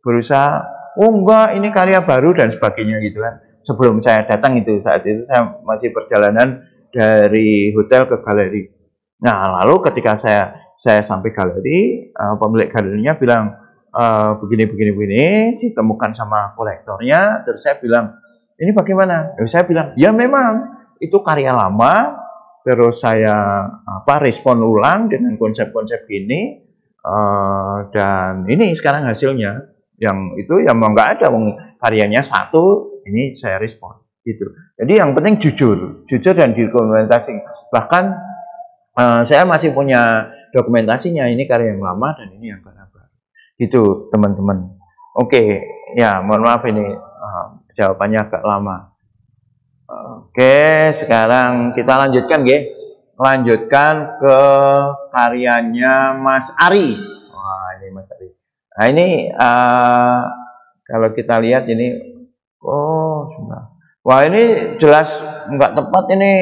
berusaha oh enggak ini karya baru dan sebagainya gitu kan. Sebelum saya datang itu saat itu saya masih perjalanan dari hotel ke galeri. Nah lalu ketika saya saya sampai galeri uh, pemilik galerinya bilang uh, begini begini begini ditemukan sama kolektornya terus saya bilang ini bagaimana? Ya, saya bilang ya memang itu karya lama terus saya apa respon ulang dengan konsep-konsep ini uh, dan ini sekarang hasilnya. Yang itu yang mau nggak ada. Karyanya satu ini saya respon. Gitu. Jadi yang penting jujur. Jujur dan dokumentasi bahkan uh, saya masih punya dokumentasinya. Ini karya yang lama dan ini yang baru itu teman-teman. Oke, ya mohon maaf ini uh, jawabannya agak lama. Oke, sekarang kita lanjutkan, G. Lanjutkan ke karyanya Mas Ari. Wah, ini Mas Ari. Nah, ini uh, kalau kita lihat ini, oh, sudah. Wah, ini jelas nggak tepat ini.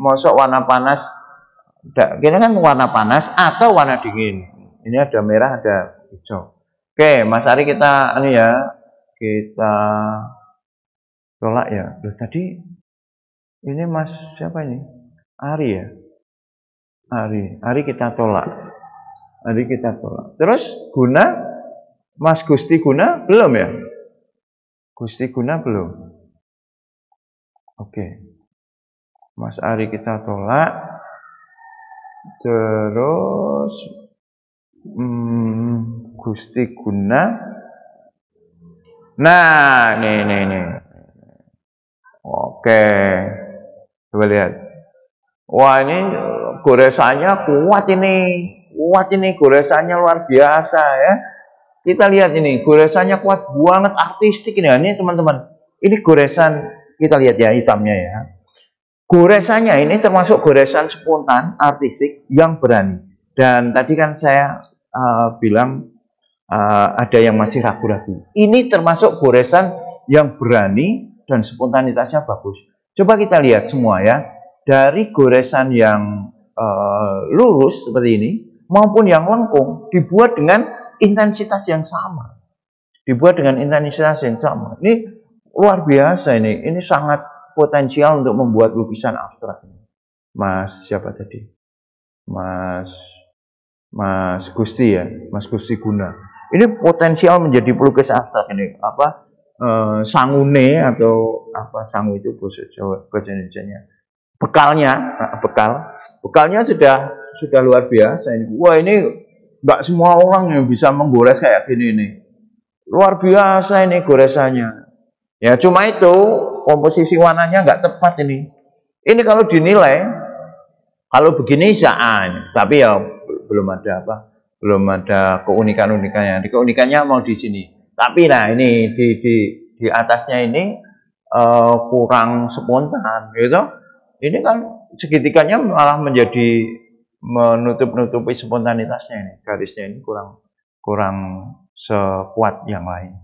Masuk warna panas. Ini kan warna panas atau warna dingin. Ini ada merah, ada hijau. Oke, Mas Ari kita ini ya, kita tolak ya. Loh, tadi ini Mas siapa ini? Ari ya? Ari, Ari kita tolak. Ari kita tolak. Terus Guna, Mas Gusti Guna belum ya? Gusti Guna belum. Oke. Mas Ari kita tolak. Terus hmm, Gusti Guna. Nah, nih nih nih. Oke. Coba lihat. Wah, ini goresannya kuat ini. Kuat ini goresannya luar biasa ya. Kita lihat ini, goresannya kuat banget artistik ini. Ini teman-teman. Ini goresan kita lihat ya hitamnya ya. Goresannya ini termasuk goresan spontan artistik yang berani. Dan tadi kan saya uh, bilang uh, ada yang masih ragu-ragu. Ini termasuk goresan yang berani dan spontanitasnya bagus. Coba kita lihat semua ya, dari goresan yang uh, lurus seperti ini maupun yang lengkung dibuat dengan intensitas yang sama. dibuat dengan intensitas yang sama. Ini luar biasa ini. Ini sangat potensial untuk membuat lukisan abstrak. Mas siapa tadi? Mas Mas Gusti ya, Mas Gusti Guna. Ini potensial menjadi pelukis abstrak ini. Apa? Eh, sangune atau apa sangu itu bahasa Jawa bahasa Indonesia bekalnya nah, bekal. Bekalnya sudah sudah luar biasa ini. Wah ini nggak semua orang yang bisa menggores kayak gini nih luar biasa ini goresannya. Ya cuma itu komposisi warnanya nggak tepat ini. Ini kalau dinilai kalau begini saan tapi ya belum ada apa belum ada keunikan-unikannya. Keunikannya mau di sini. Tapi nah ini di di di atasnya ini uh, kurang spontan gitu. Ini kan segitiganya malah menjadi menutup-nutupi spontanitasnya ini. Garisnya ini kurang kurang sekuat yang lain.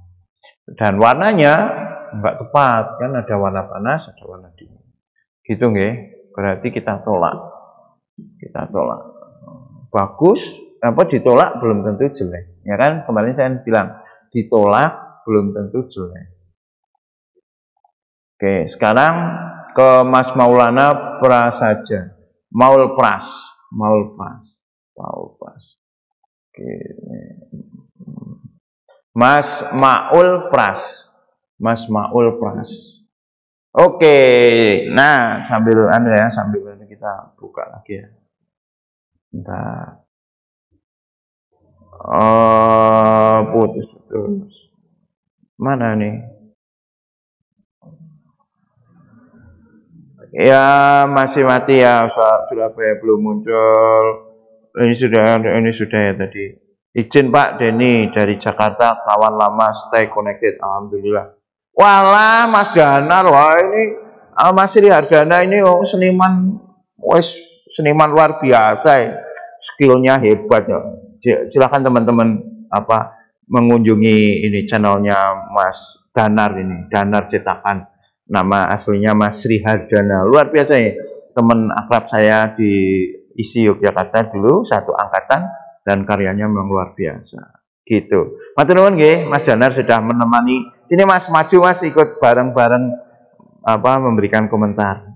Dan warnanya enggak tepat, kan ada warna panas, ada warna dingin. Gitu nggih. Berarti kita tolak. Kita tolak. Bagus, apa ditolak belum tentu jelek. Ya kan? Kemarin saya bilang ditolak belum tentu jelek. Oke, sekarang ke Mas Maulana Prasaja. Maul Pras, Maul Pras, Maul Pras. Oke. Mas Maul Pras. Mas Maul Pras. Oke, nah sambil anda ya, sambil kita buka lagi ya. Bentar. Oh, putus terus. Mana nih? Ya masih mati ya Surabaya belum muncul. Ini sudah ini sudah ya tadi. Izin Pak Denny dari Jakarta kawan lama stay connected. Alhamdulillah. Wala Mas Danar wah ini ah, Mas Sri Hardana ini oh, seniman wes seniman luar biasa ya. Skillnya hebat ya. Silakan teman-teman apa mengunjungi ini channelnya Mas Danar ini, Danar Cetakan. Nama aslinya Mas Sri Hardana. Luar biasa ya, teman akrab saya di isi Yogyakarta dulu, satu angkatan, dan karyanya memang luar biasa. Gitu. Matur nuwun nggih, Mas Danar sudah menemani. Sini Mas maju Mas ikut bareng-bareng apa memberikan komentar.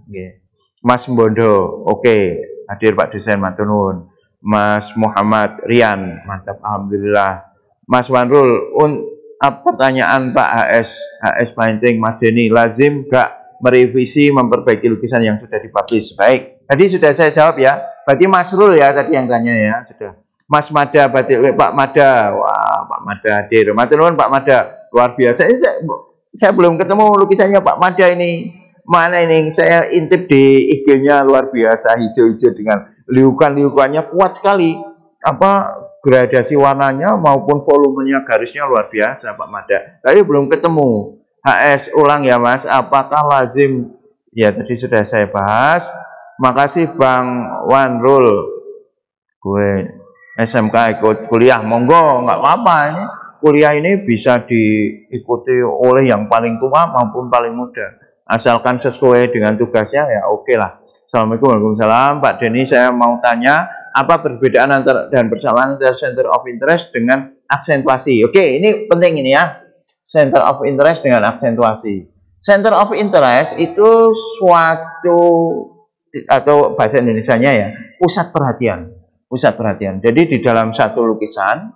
Mas Bondo, oke, okay. hadir Pak Desain matur nuwun. Mas Muhammad Rian, mantap alhamdulillah. Mas Wanrul, pertanyaan Pak HS HS Painting Mas Denny, lazim gak merevisi memperbaiki lukisan yang sudah dipublish? Baik, tadi sudah saya jawab ya. Berarti Mas Rul ya tadi yang tanya ya, sudah. Mas Mada batik Pak Mada, wah Pak Mada hadir. Matur nuwun Pak Mada, luar biasa. Saya, saya belum ketemu lukisannya Pak Mada ini. Mana ini? Saya intip di IG-nya luar biasa, hijau-hijau dengan liukan-liukannya kuat sekali. Apa gradasi warnanya maupun volumenya garisnya luar biasa Pak Mada. Tapi belum ketemu. HS ulang ya Mas, apakah lazim? Ya tadi sudah saya bahas. Makasih Bang Wanrul. Gue SMK ikut kuliah, monggo nggak apa-apa ini. Kuliah ini bisa diikuti oleh yang paling tua maupun paling muda. Asalkan sesuai dengan tugasnya ya oke okay lah. Assalamualaikum warahmatullahi wabarakatuh. Pak Denny saya mau tanya apa perbedaan antara dan persamaan antara center of interest dengan aksentuasi. Oke, ini penting ini ya. Center of interest dengan aksentuasi. Center of interest itu suatu atau bahasa Indonesia-nya ya, pusat perhatian. Pusat perhatian. Jadi di dalam satu lukisan,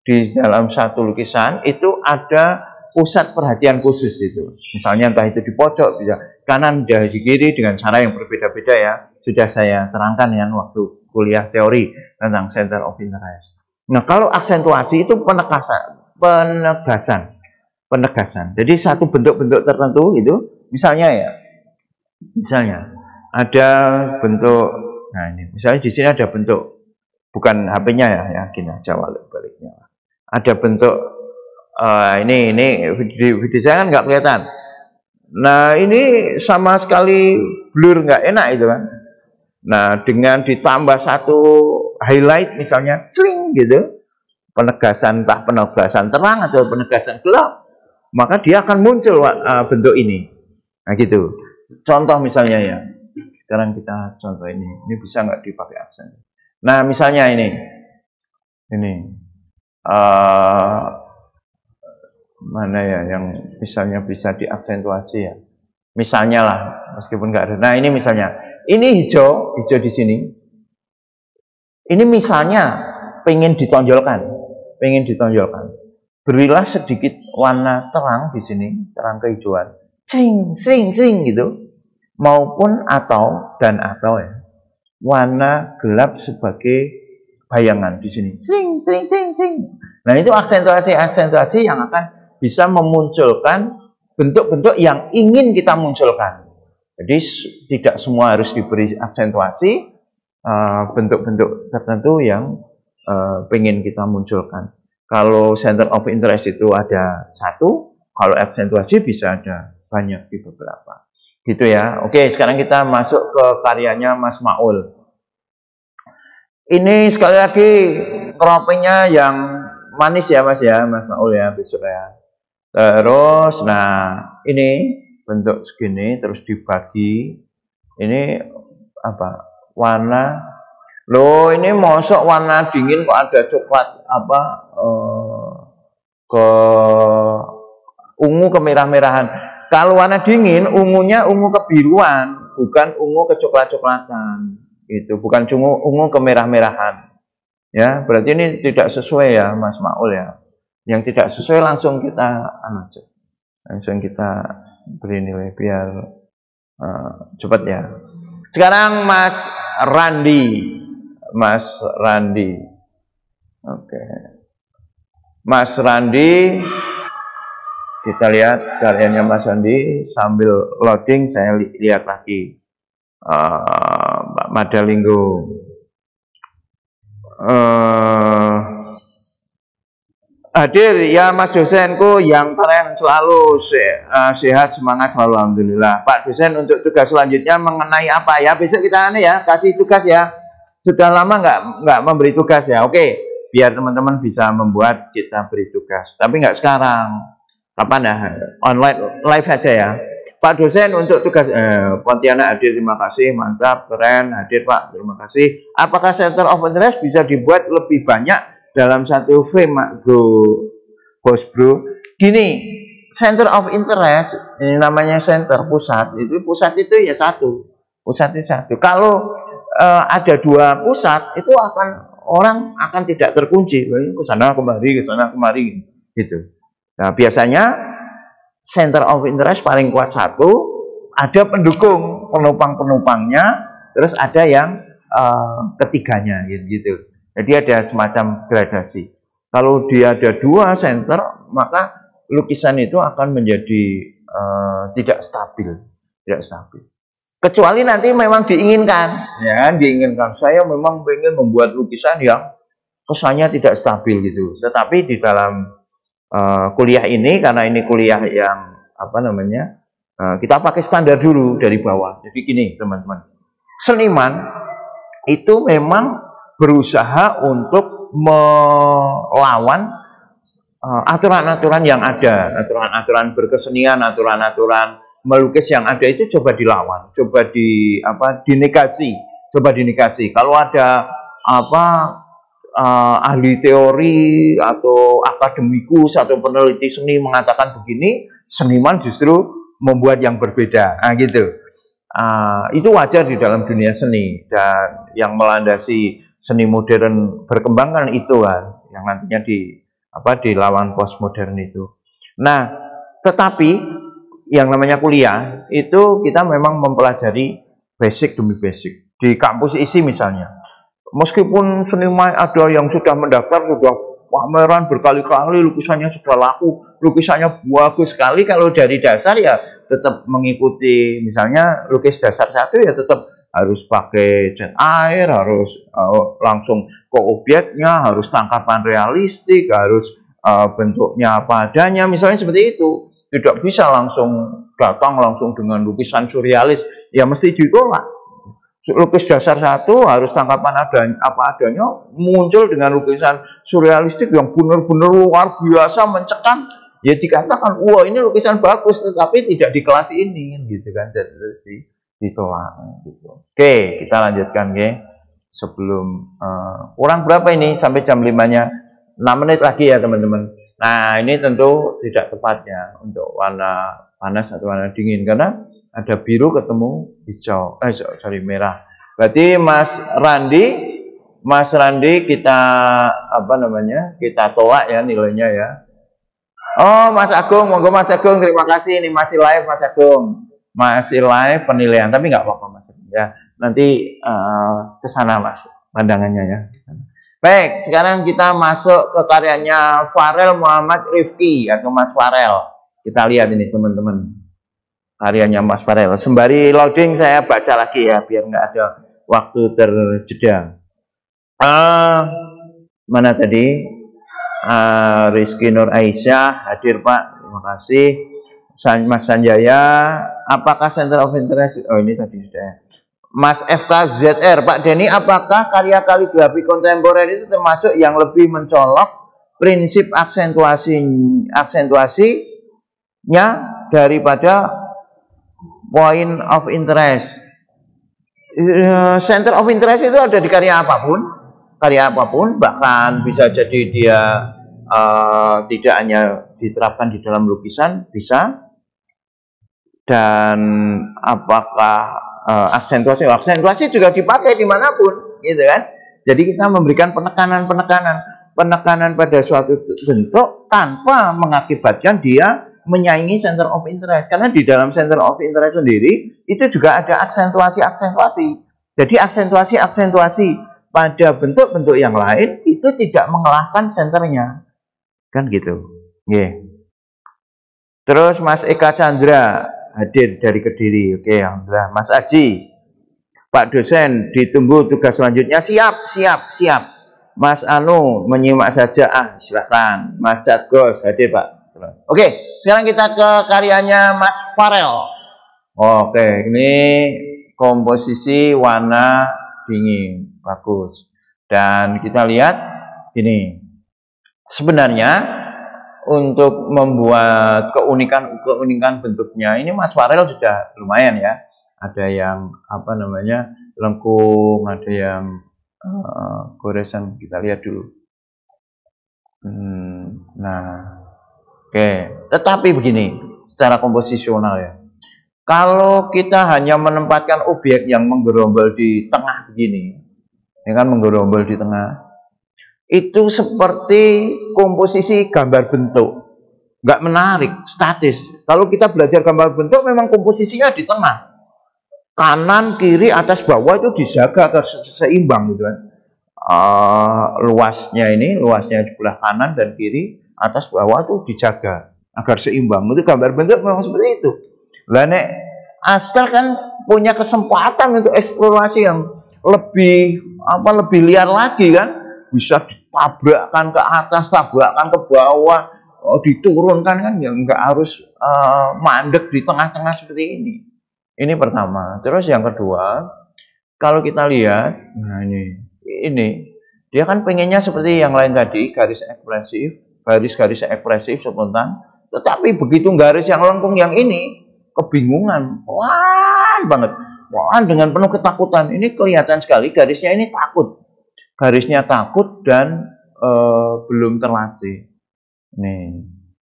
di dalam satu lukisan itu ada pusat perhatian khusus itu. Misalnya entah itu di pojok, bisa kanan, di kiri dengan cara yang berbeda-beda ya. Sudah saya terangkan ya waktu kuliah teori tentang center of interest. Nah, kalau aksentuasi itu penegasan, penegasan, penegasan. Jadi satu bentuk-bentuk tertentu itu, misalnya ya, misalnya ada bentuk, nah ini, misalnya di sini ada bentuk, bukan HP-nya ya, yakin aja baliknya. Ada bentuk, uh, ini, ini video, video saya kan nggak kelihatan. Nah ini sama sekali blur nggak enak itu kan. Nah, dengan ditambah satu highlight misalnya, cling gitu, penegasan entah penegasan terang atau penegasan gelap, maka dia akan muncul uh, bentuk ini. Nah, gitu. Contoh misalnya ya. Sekarang kita contoh ini. Ini bisa nggak dipakai aksen? Nah, misalnya ini. Ini. Uh, mana ya yang misalnya bisa diaksentuasi ya. Misalnya lah, meskipun nggak ada. Nah ini misalnya, ini hijau, hijau di sini. Ini misalnya pengen ditonjolkan, pengen ditonjolkan. Berilah sedikit warna terang di sini, terang kehijauan. Sing, sing, sing gitu. Maupun atau dan atau ya. Warna gelap sebagai bayangan di sini. Sing, sing, sing, sing. Nah itu aksentuasi-aksentuasi yang akan bisa memunculkan bentuk-bentuk yang ingin kita munculkan. Jadi tidak semua harus diberi aksentuasi eh, bentuk-bentuk tertentu yang uh, pengen kita munculkan. Kalau center of interest itu ada satu, kalau aksentuasi bisa ada banyak di beberapa. Gitu ya. Oke, sekarang kita masuk ke karyanya Mas Maul. Ini sekali lagi croppingnya yang manis ya Mas ya, Mas Maul ya besok ya. Terus, nah ini bentuk segini terus dibagi. Ini apa? Warna. Loh, ini mosok warna dingin kok ada coklat apa? Eh, ke ungu kemerah-merahan. Kalau warna dingin, ungunya ungu kebiruan, bukan ungu kecoklat-coklatan. Itu bukan ungu ungu kemerah-merahan. Ya, berarti ini tidak sesuai ya, Mas Maul ya yang tidak sesuai langsung kita anu langsung kita beri nilai biar uh, cepat ya. Sekarang Mas Randi. Mas Randi. Oke. Okay. Mas Randi. Kita lihat karyanya Mas Randi. Sambil loading saya li lihat lagi. Uh, Mbak Madalinggo uh, hadir ya Mas dosenku yang keren selalu se uh, sehat semangat selalu alhamdulillah. Pak dosen untuk tugas selanjutnya mengenai apa ya? Besok kita ane ya kasih tugas ya. Sudah lama nggak nggak memberi tugas ya. Oke, biar teman-teman bisa membuat kita beri tugas. Tapi nggak sekarang. Kapan ya? Online live aja ya. Pak dosen untuk tugas eh, Pontianak hadir terima kasih mantap keren hadir Pak terima kasih. Apakah center of interest bisa dibuat lebih banyak dalam satu frame bro. Bos bro. Gini center of interest ini namanya center pusat itu pusat itu ya satu. Pusat itu satu. Kalau uh, ada dua pusat itu akan orang akan tidak terkunci. Ke sana kemari ke sana kemari gitu. Nah biasanya center of interest paling kuat satu ada pendukung penumpang penumpangnya terus ada yang uh, ketiganya gitu jadi ada semacam gradasi. Kalau dia ada dua center, maka lukisan itu akan menjadi uh, tidak stabil, tidak stabil. Kecuali nanti memang diinginkan, ya diinginkan. Saya memang ingin membuat lukisan yang kesannya tidak stabil gitu. Tetapi di dalam uh, kuliah ini, karena ini kuliah yang apa namanya, uh, kita pakai standar dulu dari bawah. Jadi gini teman-teman, seniman itu memang berusaha untuk melawan uh, aturan-aturan yang ada, aturan-aturan berkesenian, aturan-aturan melukis yang ada itu coba dilawan, coba di apa dinegasi, coba dinegasi. Kalau ada apa uh, ahli teori atau akademikus atau peneliti seni mengatakan begini, seniman justru membuat yang berbeda, nah, gitu. Uh, itu wajar di dalam dunia seni dan yang melandasi seni modern berkembang kan itu kan yang nantinya di apa di lawan postmodern itu. Nah, tetapi yang namanya kuliah itu kita memang mempelajari basic demi basic di kampus isi misalnya. Meskipun seniman ada yang sudah mendaftar sudah pameran berkali-kali lukisannya sudah laku, lukisannya bagus sekali kalau dari dasar ya tetap mengikuti misalnya lukis dasar satu ya tetap harus pakai cat air, harus uh, langsung ke obyeknya, harus tangkapan realistik, harus uh, bentuknya apa adanya, misalnya seperti itu. Tidak bisa langsung datang langsung dengan lukisan surrealis, ya mesti ditolak. Lukis dasar satu harus tangkapan adanya, apa adanya, muncul dengan lukisan surrealistik yang benar-benar luar biasa mencekam, ya dikatakan, wah ini lukisan bagus, tetapi tidak di kelas ini, gitu kan, jadi ditolak gitu. Oke, kita lanjutkan ya. Sebelum uh, kurang berapa ini sampai jam 5-nya? 6 menit lagi ya teman-teman. Nah, ini tentu tidak tepatnya untuk warna panas atau warna dingin karena ada biru ketemu hijau, eh sorry merah. Berarti Mas Randi, Mas Randi kita apa namanya? Kita toak ya nilainya ya. Oh, Mas Agung, monggo Mas Agung, terima kasih ini masih live Mas Agung. Masih live penilaian, tapi nggak apa-apa Mas ya. Nanti uh, ke Mas pandangannya ya. Baik, sekarang kita masuk ke karyanya Farel Muhammad Rifki atau Mas Farel. Kita lihat ini teman-teman. Karyanya Mas Farel. Sembari loading saya baca lagi ya biar nggak ada waktu terjeda. Uh, mana tadi? Uh, Rizky Nur Aisyah hadir Pak. Terima kasih. Mas Sanjaya, apakah Center of Interest? Oh ini tadi sudah. Mas FKZR, Pak Denny, apakah karya kaligrafi kontemporer itu termasuk yang lebih mencolok prinsip aksentuasi aksentuasinya daripada point of interest? Eh, center of interest itu ada di karya apa pun, karya apa pun, bahkan bisa jadi dia uh, tidak hanya diterapkan di dalam lukisan, bisa. Dan apakah uh, aksentuasi aksentuasi juga dipakai di mana pun gitu kan? Jadi kita memberikan penekanan-penekanan. Penekanan pada suatu bentuk tanpa mengakibatkan dia menyaingi center of interest. Karena di dalam center of interest sendiri itu juga ada aksentuasi-aksentuasi. Jadi aksentuasi-aksentuasi pada bentuk-bentuk yang lain itu tidak mengalahkan senternya kan gitu? Yeah. terus Mas Eka Chandra hadir dari Kediri. Oke, alhamdulillah. Mas Aji, Pak dosen, ditunggu tugas selanjutnya. Siap, siap, siap. Mas Anu menyimak saja. Ah, silakan. Mas Cagos hadir, Pak. Oke, sekarang kita ke karyanya Mas Farel. Oke, ini komposisi warna dingin, bagus. Dan kita lihat ini. Sebenarnya untuk membuat keunikan-keunikan bentuknya ini Mas Farel sudah lumayan ya. Ada yang apa namanya lengkung, ada yang uh, goresan. Kita lihat dulu. Hmm, nah, oke. Okay. Tetapi begini, secara komposisional ya. Kalau kita hanya menempatkan objek yang menggerombol di tengah begini, ya kan menggerombol di tengah, itu seperti komposisi gambar bentuk. Nggak menarik, statis. Kalau kita belajar gambar bentuk memang komposisinya di tengah. Kanan, kiri, atas, bawah itu dijaga agar seimbang gitu kan. Uh, luasnya ini, luasnya sebelah kanan dan kiri, atas, bawah itu dijaga agar seimbang. Itu gambar bentuk memang seperti itu. Lah nek Astar kan punya kesempatan untuk eksplorasi yang lebih apa lebih liar lagi kan bisa ditabrakkan ke atas, tabrakkan ke bawah, oh, diturunkan kan ya nggak harus uh, mandek di tengah-tengah seperti ini. Ini pertama. Terus yang kedua, kalau kita lihat, nah ini, ini dia kan pengennya seperti yang lain tadi, garis ekspresif, garis-garis ekspresif spontan. Tetapi begitu garis yang lengkung yang ini, kebingungan, wah banget, wah dengan penuh ketakutan. Ini kelihatan sekali garisnya ini takut garisnya takut dan uh, belum terlatih. Nih,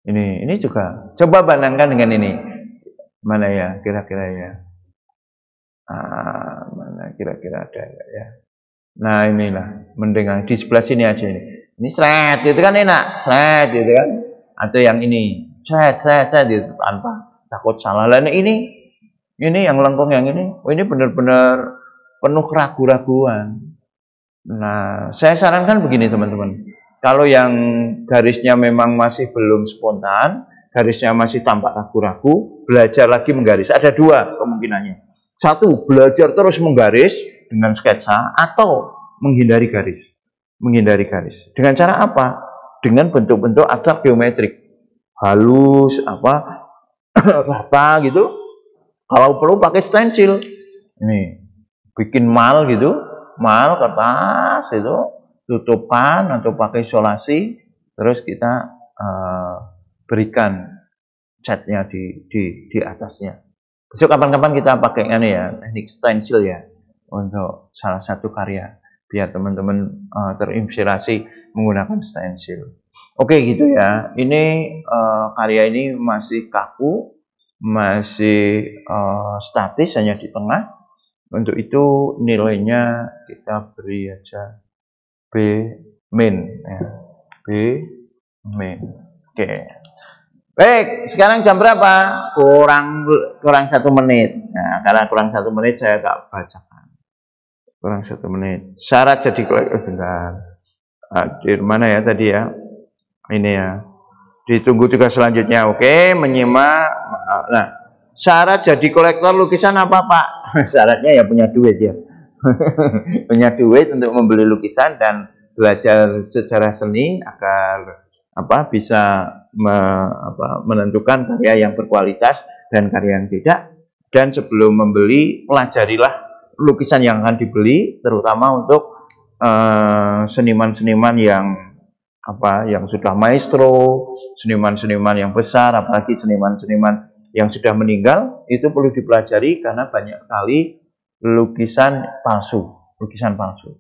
ini ini juga. Coba bandingkan dengan ini. Mana ya kira-kira ya? Ah, mana kira-kira ada ya? Nah inilah mendengar di sebelah sini aja ini. Ini seret itu kan enak, seret gitu kan. Atau yang ini, seret seret seret itu tanpa takut salah. Lain ini ini yang lengkung yang ini, oh ini benar-benar penuh keraguan-raguan. Nah, saya sarankan begini teman-teman. Kalau yang garisnya memang masih belum spontan, garisnya masih tampak ragu-ragu, belajar lagi menggaris. Ada dua kemungkinannya. Satu, belajar terus menggaris dengan sketsa atau menghindari garis. Menghindari garis. Dengan cara apa? Dengan bentuk-bentuk abstrak geometrik. Halus, apa, rata gitu. Kalau perlu pakai stensil. Ini, bikin mal gitu, mal kertas itu tutupan atau pakai isolasi terus kita uh, berikan catnya di di di atasnya. Besok kapan-kapan kita pakai ini ya teknik stencil ya untuk salah satu karya biar teman-teman uh, terinspirasi menggunakan stencil. Oke gitu ya. Ini uh, karya ini masih kaku, masih uh, statis hanya di tengah. Untuk itu nilainya kita beri aja B min ya. B min. Oke. Baik, sekarang jam berapa? Kurang kurang satu menit. Nah, karena kurang satu menit saya tak bacakan. Kurang satu menit. Syarat jadi kolektor oh, bentar. Hadir mana ya tadi ya? Ini ya. Ditunggu tugas selanjutnya. Oke, menyimak. Nah, syarat jadi kolektor lukisan apa Pak? Syaratnya ya punya duit ya. punya duit untuk membeli lukisan dan belajar secara seni agar apa bisa me, apa, menentukan karya yang berkualitas dan karya yang tidak dan sebelum membeli pelajarilah lukisan yang akan dibeli terutama untuk eh, seniman-seniman uh, yang apa yang sudah maestro, seniman-seniman yang besar, apalagi seniman-seniman yang sudah meninggal itu perlu dipelajari karena banyak sekali lukisan palsu, lukisan palsu.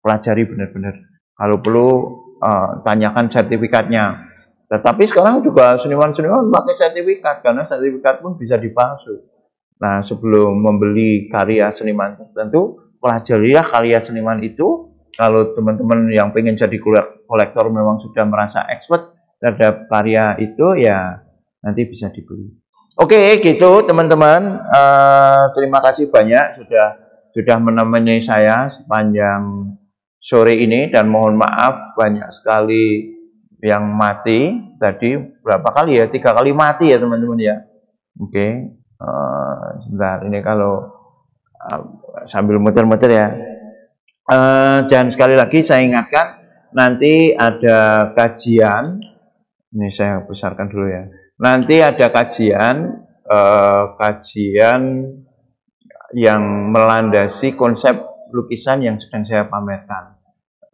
Pelajari benar-benar. Kalau perlu uh, tanyakan sertifikatnya. Tetapi sekarang juga seniman-seniman pakai sertifikat karena sertifikat pun bisa dipalsu. Nah, sebelum membeli karya seniman tertentu, pelajarilah karya seniman itu kalau teman-teman yang pengen jadi kolektor memang sudah merasa expert terhadap karya itu ya nanti bisa dibeli. Oke gitu teman-teman. Uh, terima kasih banyak sudah sudah menemani saya sepanjang sore ini. Dan mohon maaf banyak sekali yang mati. Tadi berapa kali ya? Tiga kali mati ya teman-teman ya. Oke uh, sebentar. Ini kalau uh, sambil muter-muter ya. Uh, dan sekali lagi saya ingatkan nanti ada kajian. Ini saya besarkan dulu ya nanti ada kajian uh, kajian yang melandasi konsep lukisan yang sedang saya pamerkan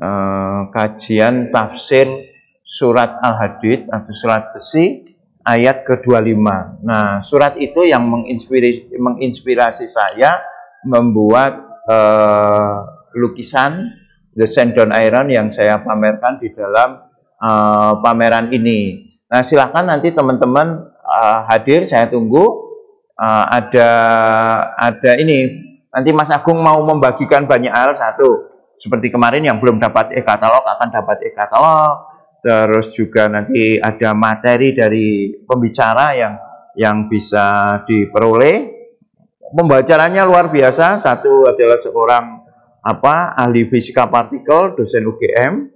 uh, kajian tafsir surat al-hadid atau surat besi ayat ke-25 nah surat itu yang menginspirasi, menginspirasi saya membuat uh, lukisan The Sandon Iron yang saya pamerkan di dalam uh, pameran ini. Nah, silahkan nanti teman-teman uh, hadir, saya tunggu. Uh, ada ada ini nanti Mas Agung mau membagikan banyak hal satu seperti kemarin yang belum dapat e-katalog akan dapat e-katalog. Terus juga nanti ada materi dari pembicara yang yang bisa diperoleh. Pembacaranya luar biasa. Satu adalah seorang apa ahli fisika partikel dosen UGM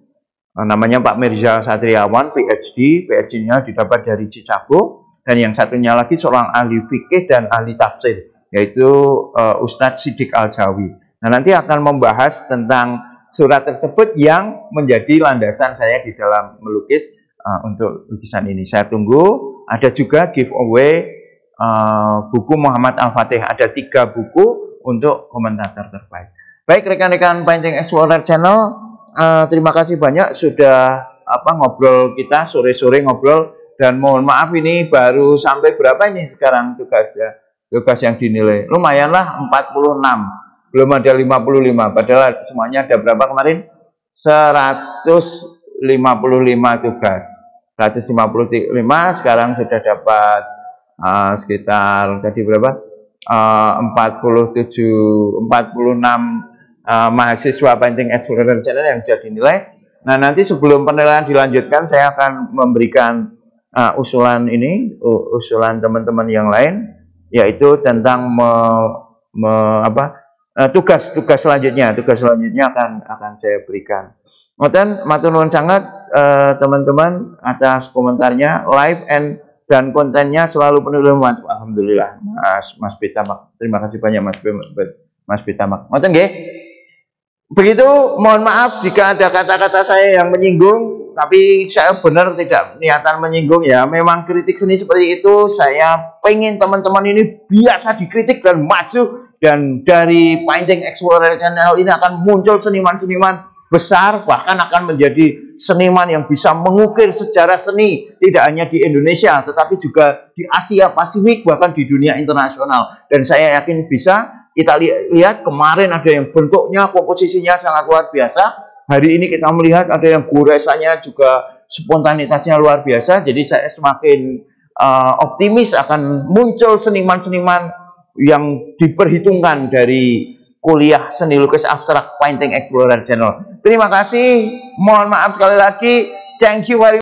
namanya Pak Mirza Satriawan PhD PhD-nya didapat dari Cicabo dan yang satunya lagi seorang ahli fikih dan ahli tafsir yaitu uh, Ustadz Sidik Al-Jawi. Nah, nanti akan membahas tentang surat tersebut yang menjadi landasan saya di dalam melukis uh, untuk lukisan ini. Saya tunggu. Ada juga giveaway uh, buku Muhammad Al-Fatih. Ada tiga buku untuk komentator terbaik. Baik rekan-rekan Painting Explorer Channel, uh, terima kasih banyak sudah apa ngobrol kita sore-sore ngobrol. Dan mohon maaf ini baru sampai berapa ini sekarang tugasnya tugas yang dinilai. Lumayan lah 46 belum ada 55 padahal semuanya ada berapa kemarin? 155 tugas. 155 sekarang sudah dapat uh, sekitar tadi berapa? Uh, 47 46 uh, mahasiswa painting explorer channel yang sudah dinilai. Nah, nanti sebelum penilaian dilanjutkan, saya akan memberikan uh, usulan ini, uh, usulan teman-teman yang lain, yaitu tentang me, me, apa tugas-tugas uh, selanjutnya. Tugas selanjutnya akan akan saya berikan. Kemudian, matur nuwun sangat teman-teman atas komentarnya, live and dan kontennya selalu penuh dengan Alhamdulillah, Mas Mas Pita. Terima kasih banyak Mas Mas Pita. Ngoten nggih? Begitu, mohon maaf jika ada kata-kata saya yang menyinggung, tapi saya benar tidak niatan menyinggung ya. Memang kritik seni seperti itu, saya pengen teman-teman ini biasa dikritik dan maju. Dan dari Painting Explorer Channel ini akan muncul seniman-seniman besar, bahkan akan menjadi seniman yang bisa mengukir sejarah seni, tidak hanya di Indonesia, tetapi juga di Asia Pasifik, bahkan di dunia internasional. Dan saya yakin bisa kita lihat kemarin ada yang bentuknya komposisinya sangat luar biasa. Hari ini kita melihat ada yang goresannya juga spontanitasnya luar biasa. Jadi saya semakin uh, optimis akan muncul seniman-seniman yang diperhitungkan dari kuliah seni lukis abstrak Painting Explorer Channel. Terima kasih. Mohon maaf sekali lagi. Thank you very